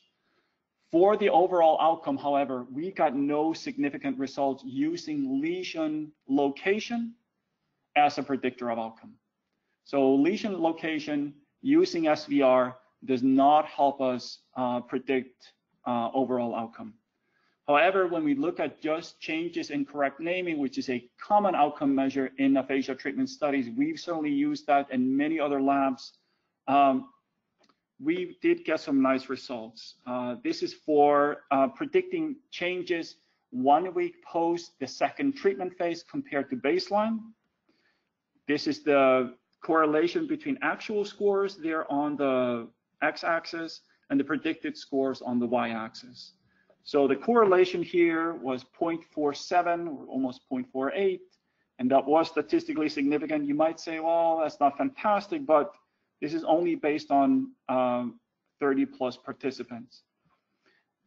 for the overall outcome, however, we got no significant results using lesion location as a predictor of outcome. So lesion location using SVR does not help us uh, predict uh, overall outcome. However, when we look at just changes in correct naming, which is a common outcome measure in aphasia treatment studies, we've certainly used that in many other labs. Um, we did get some nice results. Uh, this is for uh, predicting changes one week post the second treatment phase compared to baseline. This is the correlation between actual scores there on the x-axis and the predicted scores on the y-axis. So the correlation here was 0.47, almost 0.48, and that was statistically significant. You might say, well, that's not fantastic, but This is only based on um, 30 plus participants.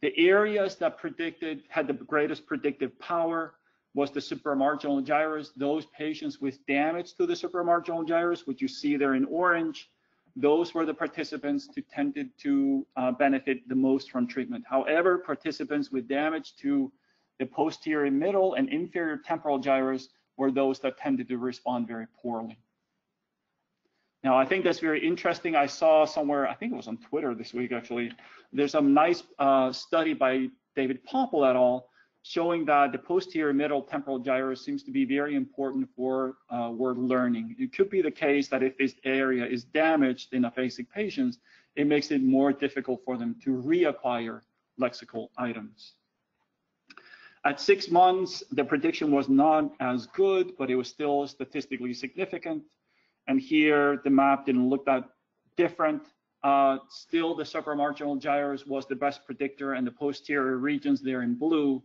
The areas that predicted had the greatest predictive power was the supramarginal gyrus. Those patients with damage to the supramarginal gyrus, which you see there in orange, those were the participants who tended to uh, benefit the most from treatment. However, participants with damage to the posterior middle and inferior temporal gyrus were those that tended to respond very poorly. Now, I think that's very interesting. I saw somewhere, I think it was on Twitter this week actually, there's a nice uh, study by David Poeppel et al. showing that the posterior middle temporal gyrus seems to be very important for uh, word learning. It could be the case that if this area is damaged in aphasic patients, it makes it more difficult for them to reacquire lexical items. At six months, the prediction was not as good, but it was still statistically significant. And here the map didn't look that different. Uh, still, the supramarginal gyrus was the best predictor, and the posterior regions there in blue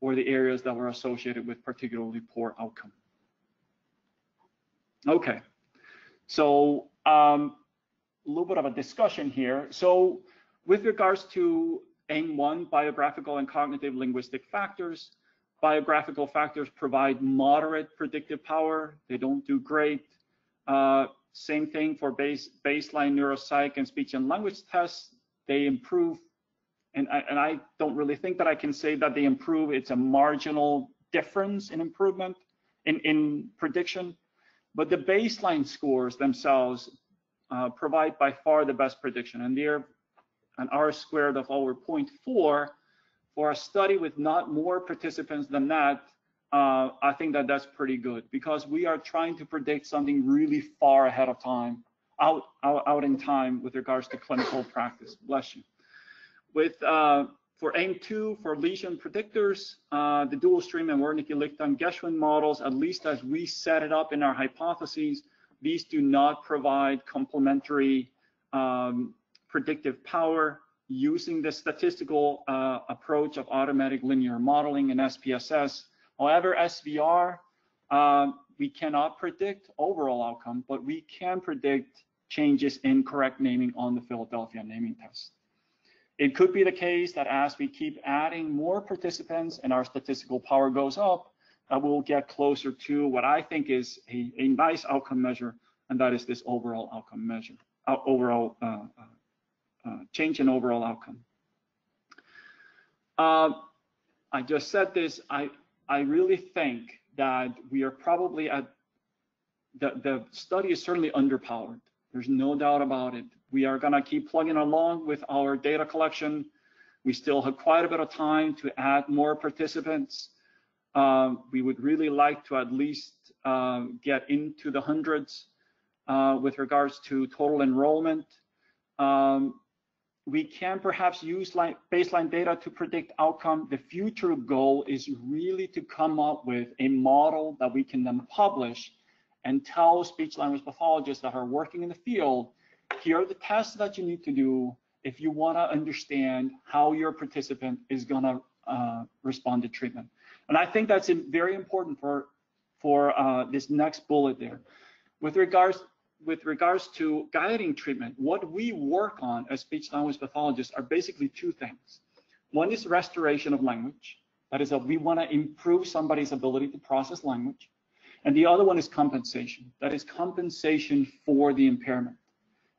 were the areas that were associated with particularly poor outcome. Okay, so um, a little bit of a discussion here. So with regards to AIM-1, biographical and cognitive linguistic factors, biographical factors provide moderate predictive power. They don't do great. Uh, same thing for base, baseline neuropsych and speech and language tests. They improve, and I, and I don't really think that I can say that they improve. It's a marginal difference in improvement in, in prediction, but the baseline scores themselves uh, provide by far the best prediction, and they're an R squared of over 0.4 for a study with not more participants than that uh, I think that that's pretty good because we are trying to predict something really far ahead of time, out, out, out in time with regards to clinical practice. Bless you. With uh, for AIM2, for lesion predictors, uh, the dual stream and Wernicke-Lichtheim-Geschwind models, at least as we set it up in our hypotheses, these do not provide complementary um, predictive power using the statistical uh, approach of automatic linear modeling and SPSS However, SVR, um, we cannot predict overall outcome, but we can predict changes in correct naming on the Philadelphia naming test. It could be the case that as we keep adding more participants and our statistical power goes up, that we'll get closer to what I think is a, a nice outcome measure, and that is this overall outcome measure, uh, overall uh, uh, uh change in overall outcome. Uh, I just said this, I, I really think that we are probably at the, the study is certainly underpowered. There's no doubt about it. We are gonna keep plugging along with our data collection. We still have quite a bit of time to add more participants. Um, we would really like to at least uh, get into the hundreds uh, with regards to total enrollment. Um, we can perhaps use like baseline data to predict outcome. The future goal is really to come up with a model that we can then publish and tell speech language pathologists that are working in the field, here are the tests that you need to do if you want to understand how your participant is going to uh, respond to treatment. And I think that's very important for, for uh, this next bullet there. With regards with regards to guiding treatment, what we work on as speech language pathologists are basically two things. One is restoration of language. That is that we want to improve somebody's ability to process language. And the other one is compensation. That is compensation for the impairment.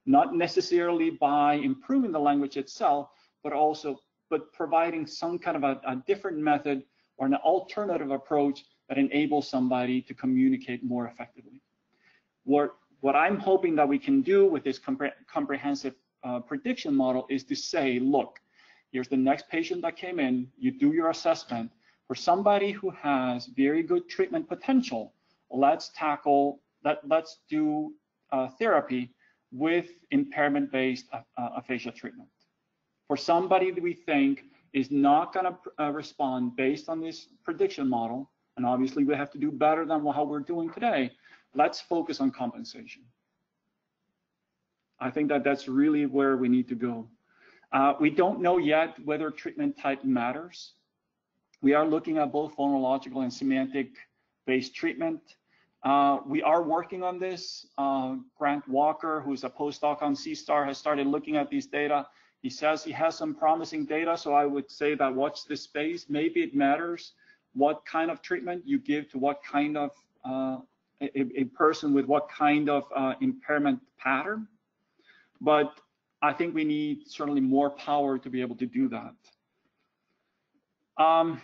Not necessarily by improving the language itself, but also but providing some kind of a, a different method or an alternative approach that enables somebody to communicate more effectively. What what I'm hoping that we can do with this compre comprehensive uh, prediction model is to say, look, here's the next patient that came in, you do your assessment. For somebody who has very good treatment potential, let's tackle that, let's do uh, therapy with impairment-based uh, uh aphasia treatment. For somebody that we think is not gonna uh, respond based on this prediction model, and obviously we have to do better than how we're doing today, let's focus on compensation. I think that that's really where we need to go. Uh, we don't know yet whether treatment type matters. We are looking at both phonological and semantic based treatment. Uh, we are working on this. Uh, Grant Walker, who's a postdoc on C-STAR, has started looking at these data. He says he has some promising data, so I would say that watch this space. Maybe it matters what kind of treatment you give to what kind of uh, a, a, person with what kind of uh, impairment pattern. But I think we need certainly more power to be able to do that. Um,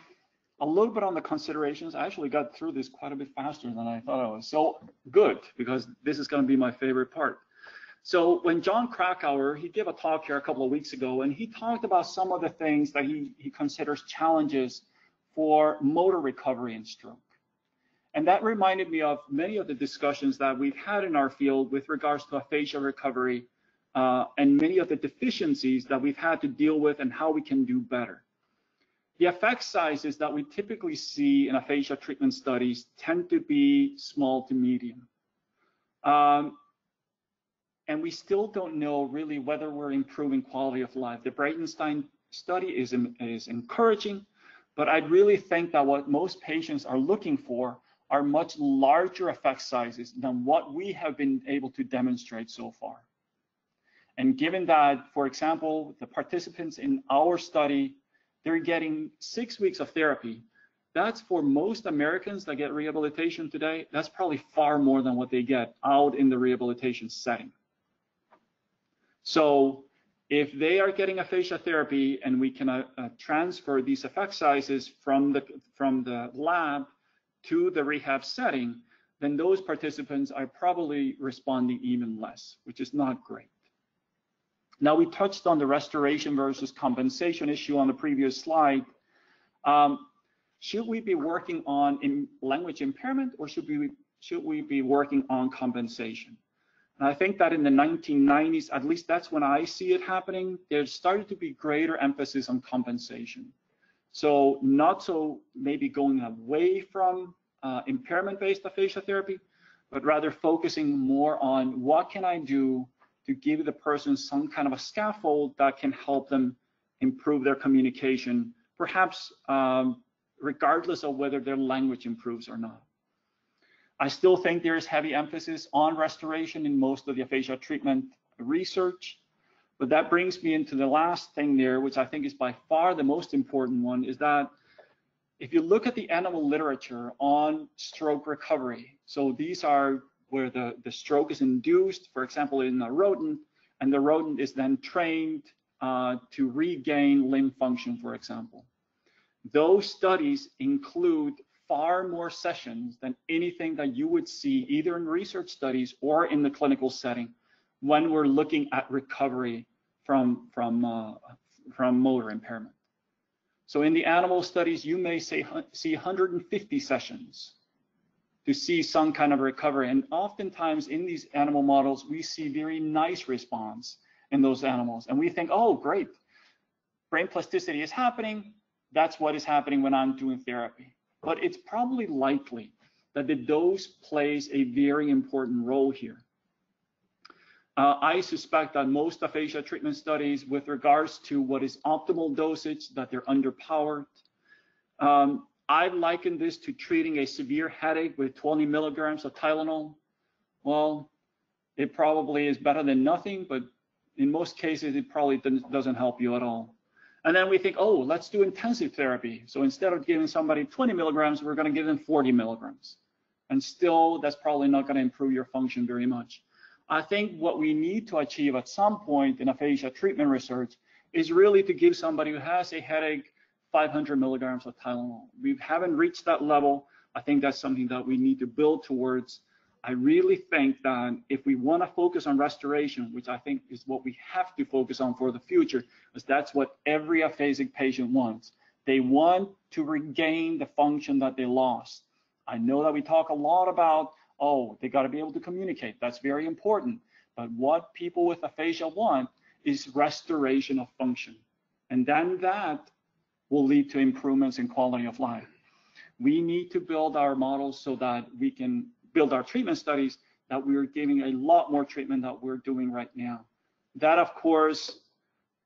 a little bit on the considerations. I actually got through this quite a bit faster than I thought I was. So good, because this is going to be my favorite part. So when John Krakauer, he gave a talk here a couple of weeks ago, and he talked about some of the things that he, he considers challenges for motor recovery in stroke. And that reminded me of many of the discussions that we've had in our field with regards to aphasia recovery uh, and many of the deficiencies that we've had to deal with and how we can do better. The effect sizes that we typically see in aphasia treatment studies tend to be small to medium. Um, and we still don't know really whether we're improving quality of life. The Breitenstein study is, is encouraging, but I really think that what most patients are looking for are much larger effect sizes than what we have been able to demonstrate so far. And given that, for example, the participants in our study they're getting six weeks of therapy. That's for most Americans that get rehabilitation today, that's probably far more than what they get out in the rehabilitation setting. So if they are getting aphasia therapy and we can uh, uh, transfer these effect sizes from the, from the lab to the rehab setting, then those participants are probably responding even less, which is not great. Now we touched on the restoration versus compensation issue on the previous slide. Um, should we be working on language impairment or should we should we be working on compensation? And I think that in the 1990s, at least that's when I see it happening, there started to be greater emphasis on compensation. So not so maybe going away from uh, impairment-based aphasia therapy, but rather focusing more on what can I do to give the person some kind of a scaffold that can help them improve their communication, perhaps um, regardless of whether their language improves or not. I still think there is heavy emphasis on restoration in most of the aphasia treatment research, but that brings me into the last thing there, which I think is by far the most important one, is that if you look at the animal literature on stroke recovery, so these are where the, the stroke is induced, for example, in a rodent, and the rodent is then trained uh, to regain limb function, for example. Those studies include far more sessions than anything that you would see either in research studies or in the clinical setting when we're looking at recovery from, from, uh, from motor impairment. So in the animal studies, you may say, see 150 sessions to see some kind of recovery. And oftentimes in these animal models, we see very nice response in those animals. And we think, oh, great, brain plasticity is happening. That's what is happening when I'm doing therapy. But it's probably likely that the dose plays a very important role here. Uh, I suspect that most aphasia treatment studies with regards to what is optimal dosage, that they're underpowered. Um, I liken this to treating a severe headache with 20 milligrams of Tylenol. Well, it probably is better than nothing, but in most cases, it probably doesn't help you at all. And then we think, oh, let's do intensive therapy. So instead of giving somebody 20 milligrams, we're going to give them 40 milligrams. And still, that's probably not going to improve your function very much. I think what we need to achieve at some point in aphasia treatment research is really to give somebody who has a headache 500 milligrams of Tylenol. We haven't reached that level. I think that's something that we need to build towards. I really think that if we want to focus on restoration, which I think is what we have to focus on for the future, because that's what every aphasic patient wants. They want to regain the function that they lost. I know that we talk a lot about, oh, they got to be able to communicate. That's very important. But what people with aphasia want is restoration of function. And then that will lead to improvements in quality of life. We need to build our models so that we can build our treatment studies that we're giving a lot more treatment that we're doing right now. That, of course,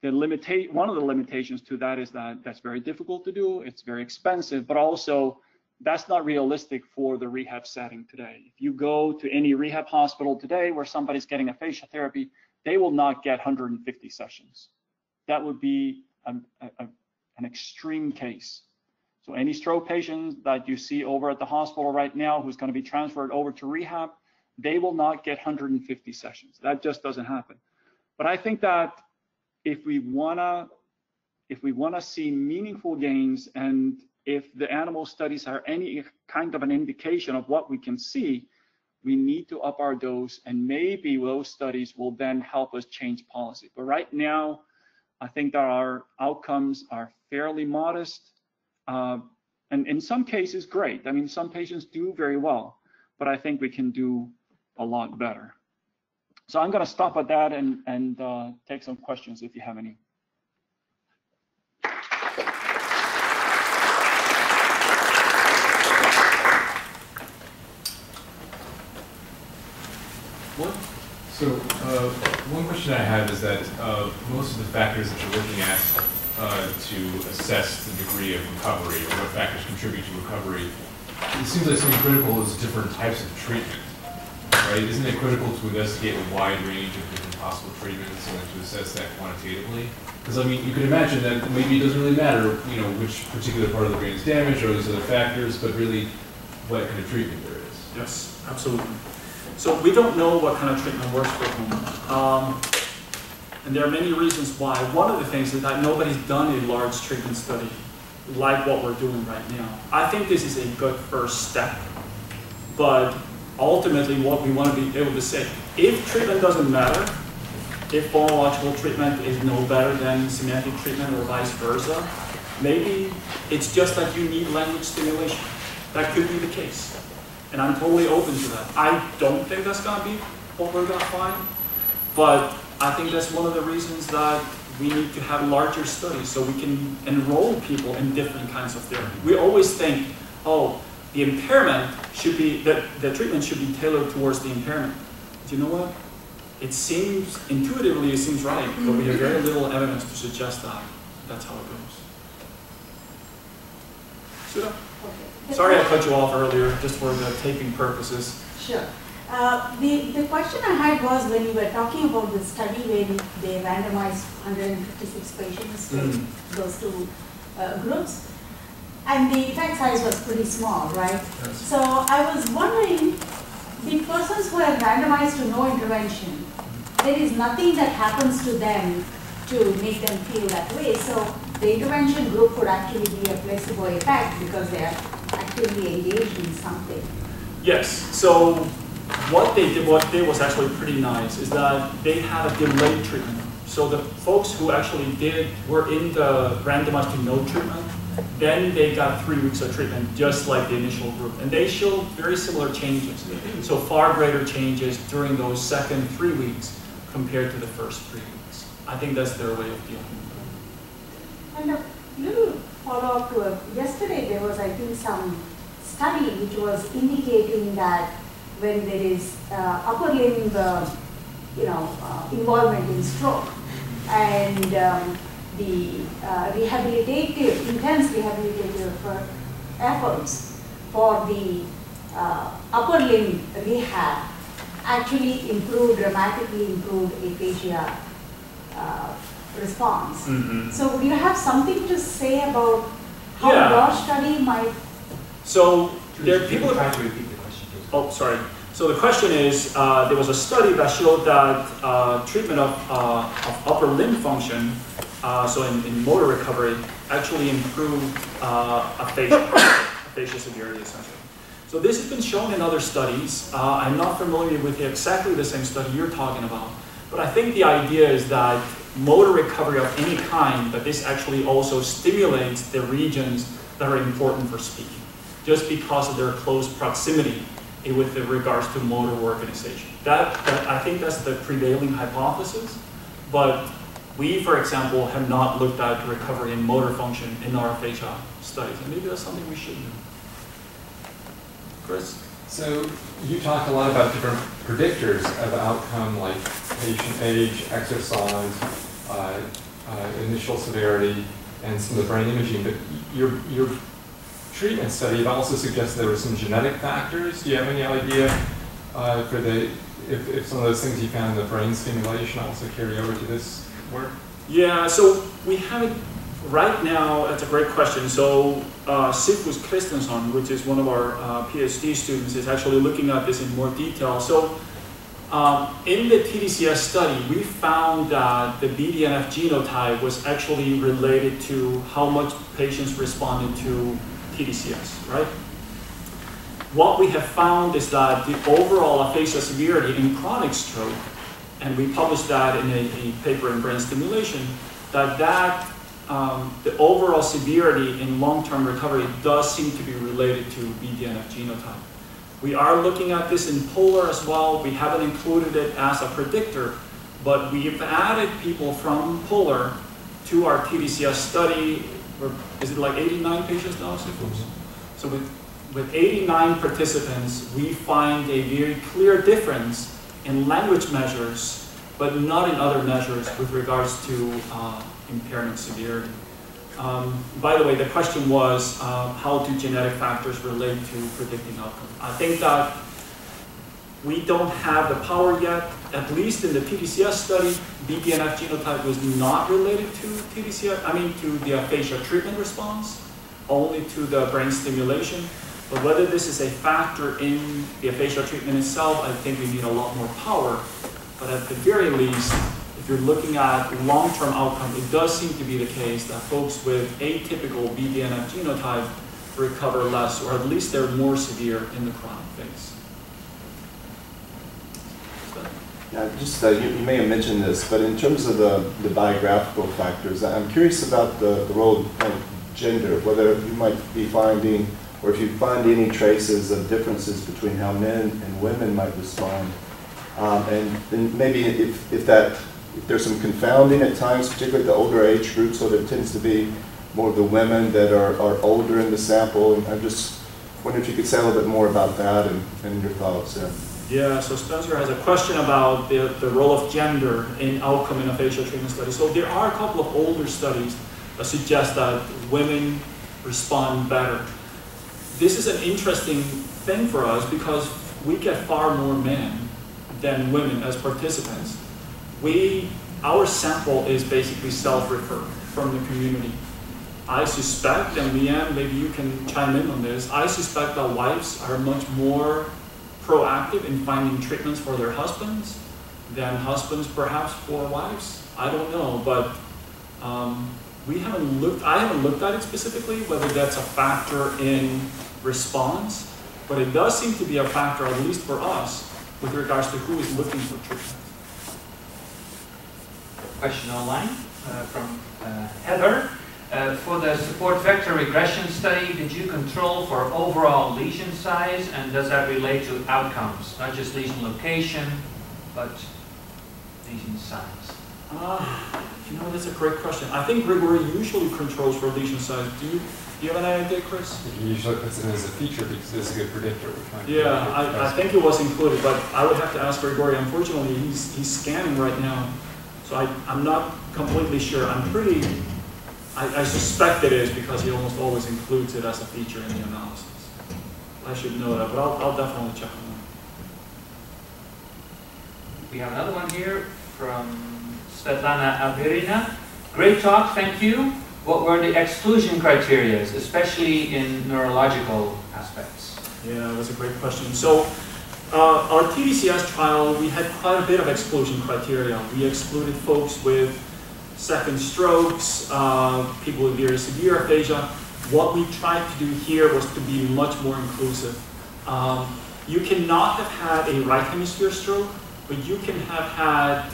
the limitate one of the limitations to that is that that's very difficult to do. It's very expensive, but also that's not realistic for the rehab setting today. If you go to any rehab hospital today where somebody's getting aphasia therapy, they will not get 150 sessions. That would be a, a, an extreme case. So any stroke patient that you see over at the hospital right now who's going to be transferred over to rehab, they will not get 150 sessions. That just doesn't happen. But I think that if we wanna if we wanna see meaningful gains and if the animal studies are any kind of an indication of what we can see, we need to up our dose and maybe those studies will then help us change policy. But right now, I think that our outcomes are fairly modest. Uh, and in some cases, great. I mean, some patients do very well, but I think we can do a lot better. So I'm going to stop at that and, and uh, take some questions if you have any. What? So uh, one question I have is that uh, most of the factors that you're looking at uh, to assess the degree of recovery or what factors contribute to recovery, it seems like something critical is different types of treatment, right? Isn't it critical to investigate a wide range of different possible treatments and to assess that quantitatively? Because I mean, you can imagine that maybe it doesn't really matter, you know, which particular part of the brain is damaged or these other factors, but really what kind of treatment there is. Yes, absolutely. So we don't know what kind of treatment works for whom. Um, and there are many reasons why. One of the things is that nobody's done a large treatment study like what we're doing right now. I think this is a good first step. But ultimately what we want to be able to say, if treatment doesn't matter, if phonological treatment is no better than semantic treatment or vice versa, maybe it's just that you need language stimulation. That could be the case. And I'm totally open to that. I don't think that's going to be what we're going to find, but I think that's one of the reasons that we need to have larger studies so we can enroll people in different kinds of therapy. We always think, oh, the impairment should be, that the treatment should be tailored towards the impairment. Do you know what? It seems, intuitively it seems right, but we have very mm-hmm. little evidence to suggest that that's how it goes. Sudha? Okay. Sorry I cut you off earlier, just for the taping purposes. Sure. Uh, the, the question I had was when you were talking about the study where they randomized 156 patients to Mhm. those two uh, groups, and the effect size was pretty small, right? So I was wondering, the persons who are randomized to no intervention, there is nothing that happens to them to make them feel that way. So the intervention group would actually be a placebo effect because they are actively engaged in something. Yes, so what they did, what they was actually pretty nice, is that they had a delayed treatment. So the folks who actually did, were in the randomized to no treatment, then they got three weeks of treatment, just like the initial group. And they showed very similar changes. So far greater changes during those second three weeks compared to the first three weeks. I think that's their way of dealing with And a little follow-up to it. Yesterday, there was, I think, some study which was indicating that when there is uh, upper limb, uh, you know, uh, involvement in stroke, and um, the uh, rehabilitative, intense rehabilitative uh, efforts for the uh, upper limb rehab actually improved, dramatically improved aphasia response. it. So do you have something to say about how Yeah. your study might, So there, are people Try to repeat the question, please. Oh, sorry. So the question is, uh, there was a study that showed that uh, treatment of, uh, of upper limb function, uh, so in, in motor recovery, actually improved uh, aphasia, aphasia severity essentially. So this has been shown in other studies. Uh, I'm not familiar with exactly the same study you're talking about, but I think the idea is that motor recovery of any kind, but this actually also stimulates the regions that are important for speaking, just because of their close proximity with regards to motor organization. That, that, I think that's the prevailing hypothesis, but we, for example, have not looked at recovery in motor function in our aphasia studies, and maybe that's something we should do. Chris? So you talk a lot about different predictors of outcome like patient age, exercise, uh, uh, initial severity, and some of the brain imaging, but you're, you're treatment study, also suggests there were some genetic factors. Do you have any idea uh, for the, if, if some of those things you found in the brain stimulation also carry over to this work? Yeah, so we haven't, right now, that's a great question. So uh, Sigfus Kristinsson, which is one of our uh, PhD students, is actually looking at this in more detail. So um, in the TDCS study, we found that the BDNF genotype was actually related to how much patients responded to TDCS, right? What we have found is that the overall aphasia severity in chronic stroke, and we published that in a, a paper in brain stimulation, that that um, the overall severity in long-term recovery does seem to be related to BDNF genotype. We are looking at this in polar as well. We haven't included it as a predictor, but we've added people from polar to our TDCS study. Is it like 89 patients now, Sigfus? So with, with 89 participants, we find a very clear difference in language measures, but not in other measures with regards to uh, impairment severity. Um, by the way, the question was, uh, how do genetic factors relate to predicting outcome? I think that we don't have the power yet, at least in the TDCS study, BDNF genotype was not related to TDCS, I mean, to the aphasia treatment response, only to the brain stimulation. But whether this is a factor in the aphasia treatment itself, I think we need a lot more power. But at the very least, you're looking at long-term outcome, it does seem to be the case that folks with atypical BDNF genotype recover less, or at least they're more severe in the chronic phase. Yeah, just, uh, you, you may have mentioned this, but in terms of the, the biographical factors, I'm curious about the, the role of gender, whether you might be finding, or if you find any traces of differences between how men and women might respond. Um, and then maybe if, if that, there's some confounding at times, particularly the older age group, so there tends to be more of the women that are, are older in the sample. And I'm just wondering if you could say a little bit more about that and, and your thoughts. Yeah. Yeah, so Spencer has a question about the, the role of gender in outcome in aphasia treatment study. So there are a couple of older studies that suggest that women respond better. This is an interesting thing for us because we get far more men than women as participants. We, our sample is basically self-referred from the community. I suspect, and Leigh Ann, maybe you can chime in on this, I suspect that wives are much more proactive in finding treatments for their husbands than husbands perhaps for wives. I don't know, but um, we haven't looked, I haven't looked at it specifically, whether that's a factor in response, but it does seem to be a factor, at least for us, with regards to who is looking for treatment. Question online uh, from uh, Heather. Uh, For the support vector regression study, did you control for overall lesion size and does that relate to outcomes? Not just lesion location, but lesion size? Uh, you know, that's a great question. I think Grigori usually controls for lesion size. Do you, do you have an idea, Chris? He usually puts it as a feature because it's a good predictor. We're trying to Yeah, I, I think it was included, but I would have to ask Grigori. Unfortunately, he's, he's scanning right now. So I, I'm not completely sure. I'm pretty, I, I suspect it is because he almost always includes it as a feature in the analysis. I should know that, but I'll, I'll definitely check on that. We have another one here from Svetlana Alvirina. Great talk, thank you. What were the exclusion criteria, especially in neurological aspects? Yeah, that's a great question. So, uh, our TDCS trial, we had quite a bit of exclusion criteria. We excluded folks with second strokes, uh, people with very severe aphasia. What we tried to do here was to be much more inclusive. Um, you cannot have had a right hemisphere stroke, but you can have had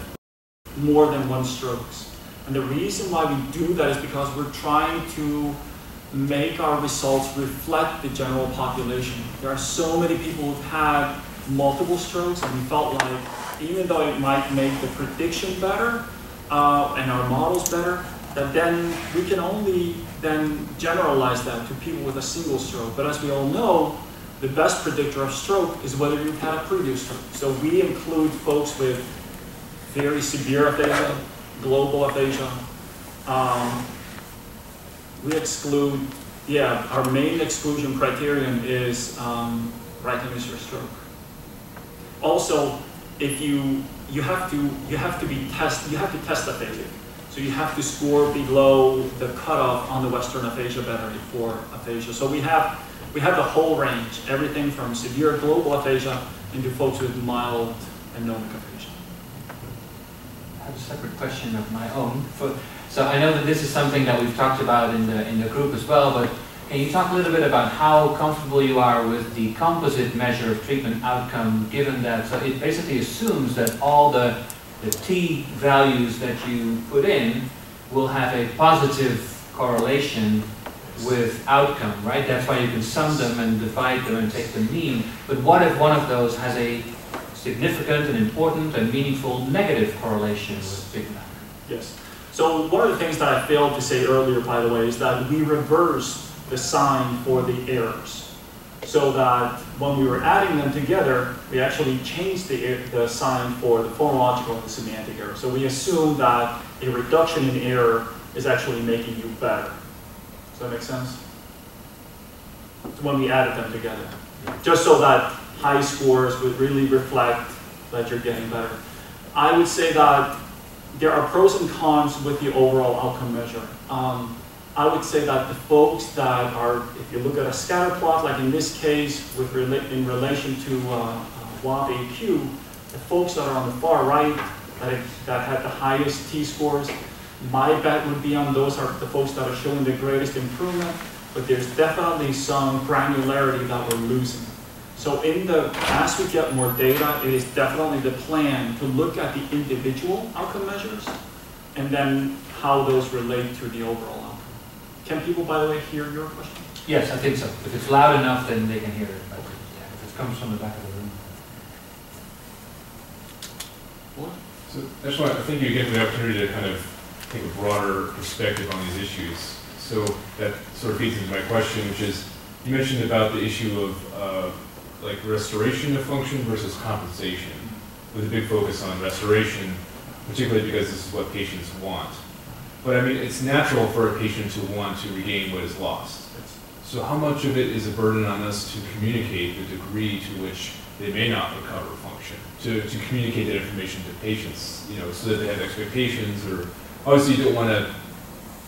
more than one strokes. And the reason why we do that is because we're trying to make our results reflect the general population. There are so many people who've had multiple strokes, and we felt like even though it might make the prediction better uh, and our models better, that then we can only then generalize that to people with a single stroke. But as we all know, the best predictor of stroke is whether you've had a previous stroke. So we include folks with very severe aphasia, global aphasia. Um, we exclude Yeah, our main exclusion criterion is um, right hemisphere stroke. Also, if you you have to you have to be test you have to test aphasia. So you have to score below the cutoff on the Western aphasia battery for aphasia. So we have we have the whole range, everything from severe global aphasia into folks with mild and anomic aphasia. I have a separate question of my own. For, so I know that this is something that we've talked about in the, in the group as well, but can you talk a little bit about how comfortable you are with the composite measure of treatment outcome, given that so it basically assumes that all the, the t values that you put in will have a positive correlation with outcome, right? That's why you can sum them and divide them and take the mean. But what if one of those has a significant and important and meaningful negative correlation with treatment outcome? Yes. So one of the things that I failed to say earlier, by the way, is that we reversed the sign for the errors. So that when we were adding them together, we actually changed the, the sign for the phonological and the semantic error. So we assume that a reduction in error is actually making you better. Does that make sense? When we added them together. Just so that high scores would really reflect that you're getting better. I would say that there are pros and cons with the overall outcome measure. Um, I would say that the folks that are, if you look at a scatter plot, like in this case, with rela in relation to uh, uh, WAB-AQ, the folks that are on the far right that, that had the highest t-scores, my bet would be on those are the folks that are showing the greatest improvement, but there's definitely some granularity that we're losing. So in the, as we get more data, it is definitely the plan to look at the individual outcome measures and then how those relate to the overall outcome. Can people, by the way, hear your question? Yes, I think so. If it's loud enough, then they can hear it. But yeah, if it comes from the back of the room. What? So that's why I think you get the opportunity to kind of take a broader perspective on these issues. So that sort of feeds into my question, which is, you mentioned about the issue of uh, like restoration of function versus compensation, with a big focus on restoration, particularly because this is what patients want. But I mean, it's natural for a patient to want to regain what is lost. So how much of it is a burden on us to communicate the degree to which they may not recover function, to, to communicate that information to patients, you know, so that they have expectations or, obviously you don't want to,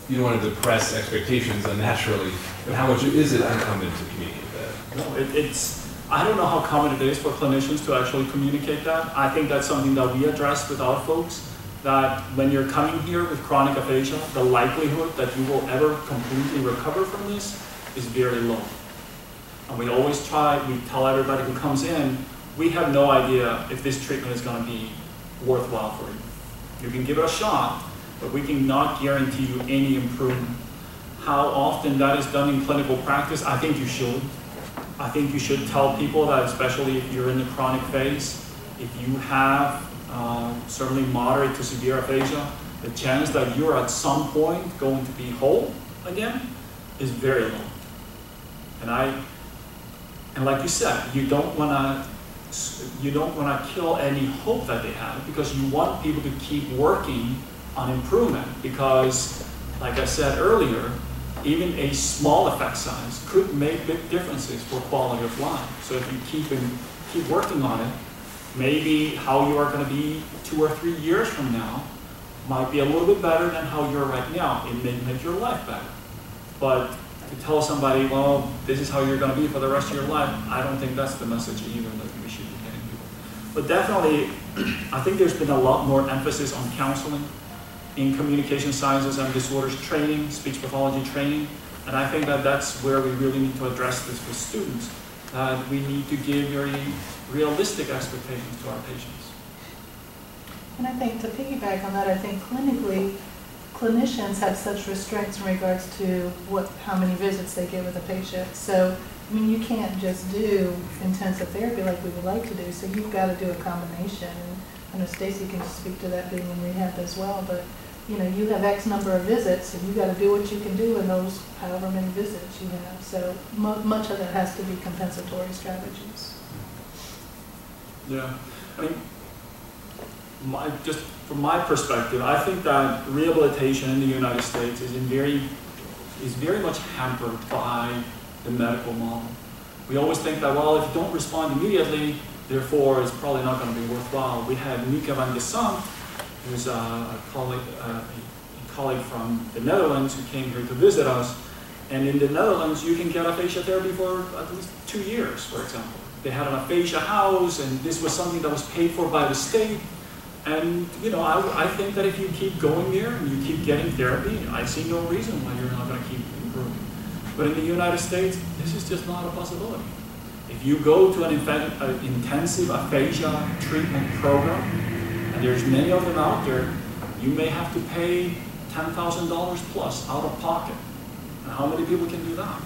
you don't want to depress expectations unnaturally, but how much is it incumbent to communicate that? No, it, it's, I don't know how common it is for clinicians to actually communicate that. I think that's something that we address with our folks, that when you're coming here with chronic aphasia, the likelihood that you will ever completely recover from this is very low. And we always try, we tell everybody who comes in, we have no idea if this treatment is going to be worthwhile for you. You can give it a shot, but we cannot guarantee you any improvement. How often that is done in clinical practice, I think you should. I think you should tell people that, especially if you're in the chronic phase, if you have uh, certainly moderate to severe aphasia, the chance that you're at some point going to be whole again is very low. And I, and like you said, you don't want to you don't want to kill any hope that they have because you want people to keep working on improvement because, like I said earlier, even a small effect size could make big differences for quality of life. So if you keep in, keep working on it, maybe how you are going to be two or three years from now might be a little bit better than how you're right now. It may make your life better. But to tell somebody, well, this is how you're going to be for the rest of your life, I don't think that's the message either that we should be getting people. But definitely, I think there's been a lot more emphasis on counseling in communication sciences and disorders training, speech pathology training, and I think that that's where we really need to address this with students. We need to give very realistic expectations to our patients. And I think to piggyback on that, I think clinically, clinicians have such restraints in regards to what, how many visits they get with a patient. So, I mean, you can't just do intensive therapy like we would like to do. So you've got to do a combination. I know Stacy can speak to that being in rehab as well. But you know, you have X number of visits, and you got to do what you can do in those however many visits you have. So mu much of that has to be compensatory strategies. Yeah, I mean, my, just from my perspective, I think that rehabilitation in the United States is in very is very much hampered by the medical model. We always think that, well, if you don't respond immediately, therefore it's probably not going to be worthwhile. We had Mieke van de Sandt, who's a, a colleague, uh, a colleague from the Netherlands who came here to visit us. And in the Netherlands, you can get aphasia therapy for at least two years, for example. They had an aphasia house, and this was something that was paid for by the state. And, you know, I, I think that if you keep going there and you keep getting therapy, I see no reason why you're not going to keep improving. But in the United States, this is just not a possibility. If you go to an uh, intensive aphasia treatment program, and there's many of them out there, you may have to pay $10,000 plus out of pocket. And how many people can do that?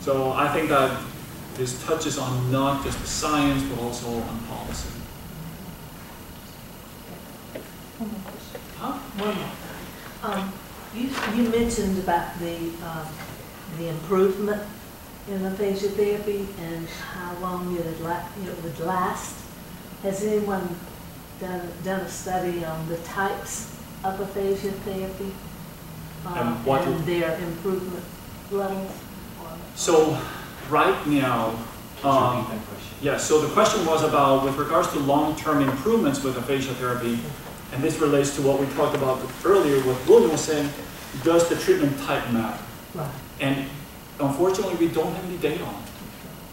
So I think that this touches on not just the science, but also on policy. One more question. Huh? One more. Um, you, you mentioned about the, um, the improvement in aphasia therapy and how long it it would last. Has anyone done, done a study on the types of aphasia therapy? um, And what And their improvement levels? So right now, Could um, repeat that question? Yeah, so the question was about, with regards to long-term improvements with aphasia therapy, and this relates to what we talked about earlier, what William was saying, does the treatment type matter? Right. And unfortunately, we don't have any data on it.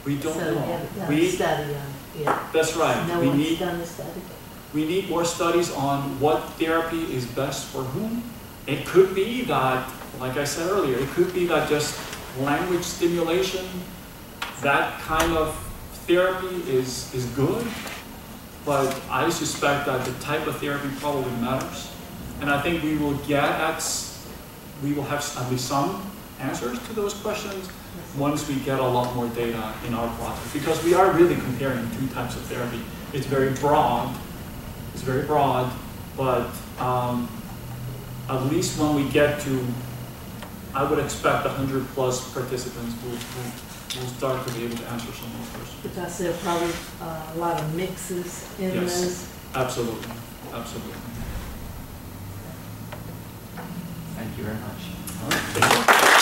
We don't So know. haven't done a We, study on it yet? that's right, No we one's need, done a study? We need more studies on what therapy is best for whom. It could be that, like I said earlier, it could be that just language stimulation, that kind of therapy is, is good, but I suspect that the type of therapy probably matters. And I think we will get at, we will have at least some answers to those questions once we get a lot more data in our project, because we are really comparing two types of therapy. It's very broad, it's very broad, but um, at least when we get to, I would expect hundred plus participants will, will, will start to be able to answer some of those questions. Because there are probably uh, a lot of mixes in Yes. those. Absolutely, absolutely. Thank you very much.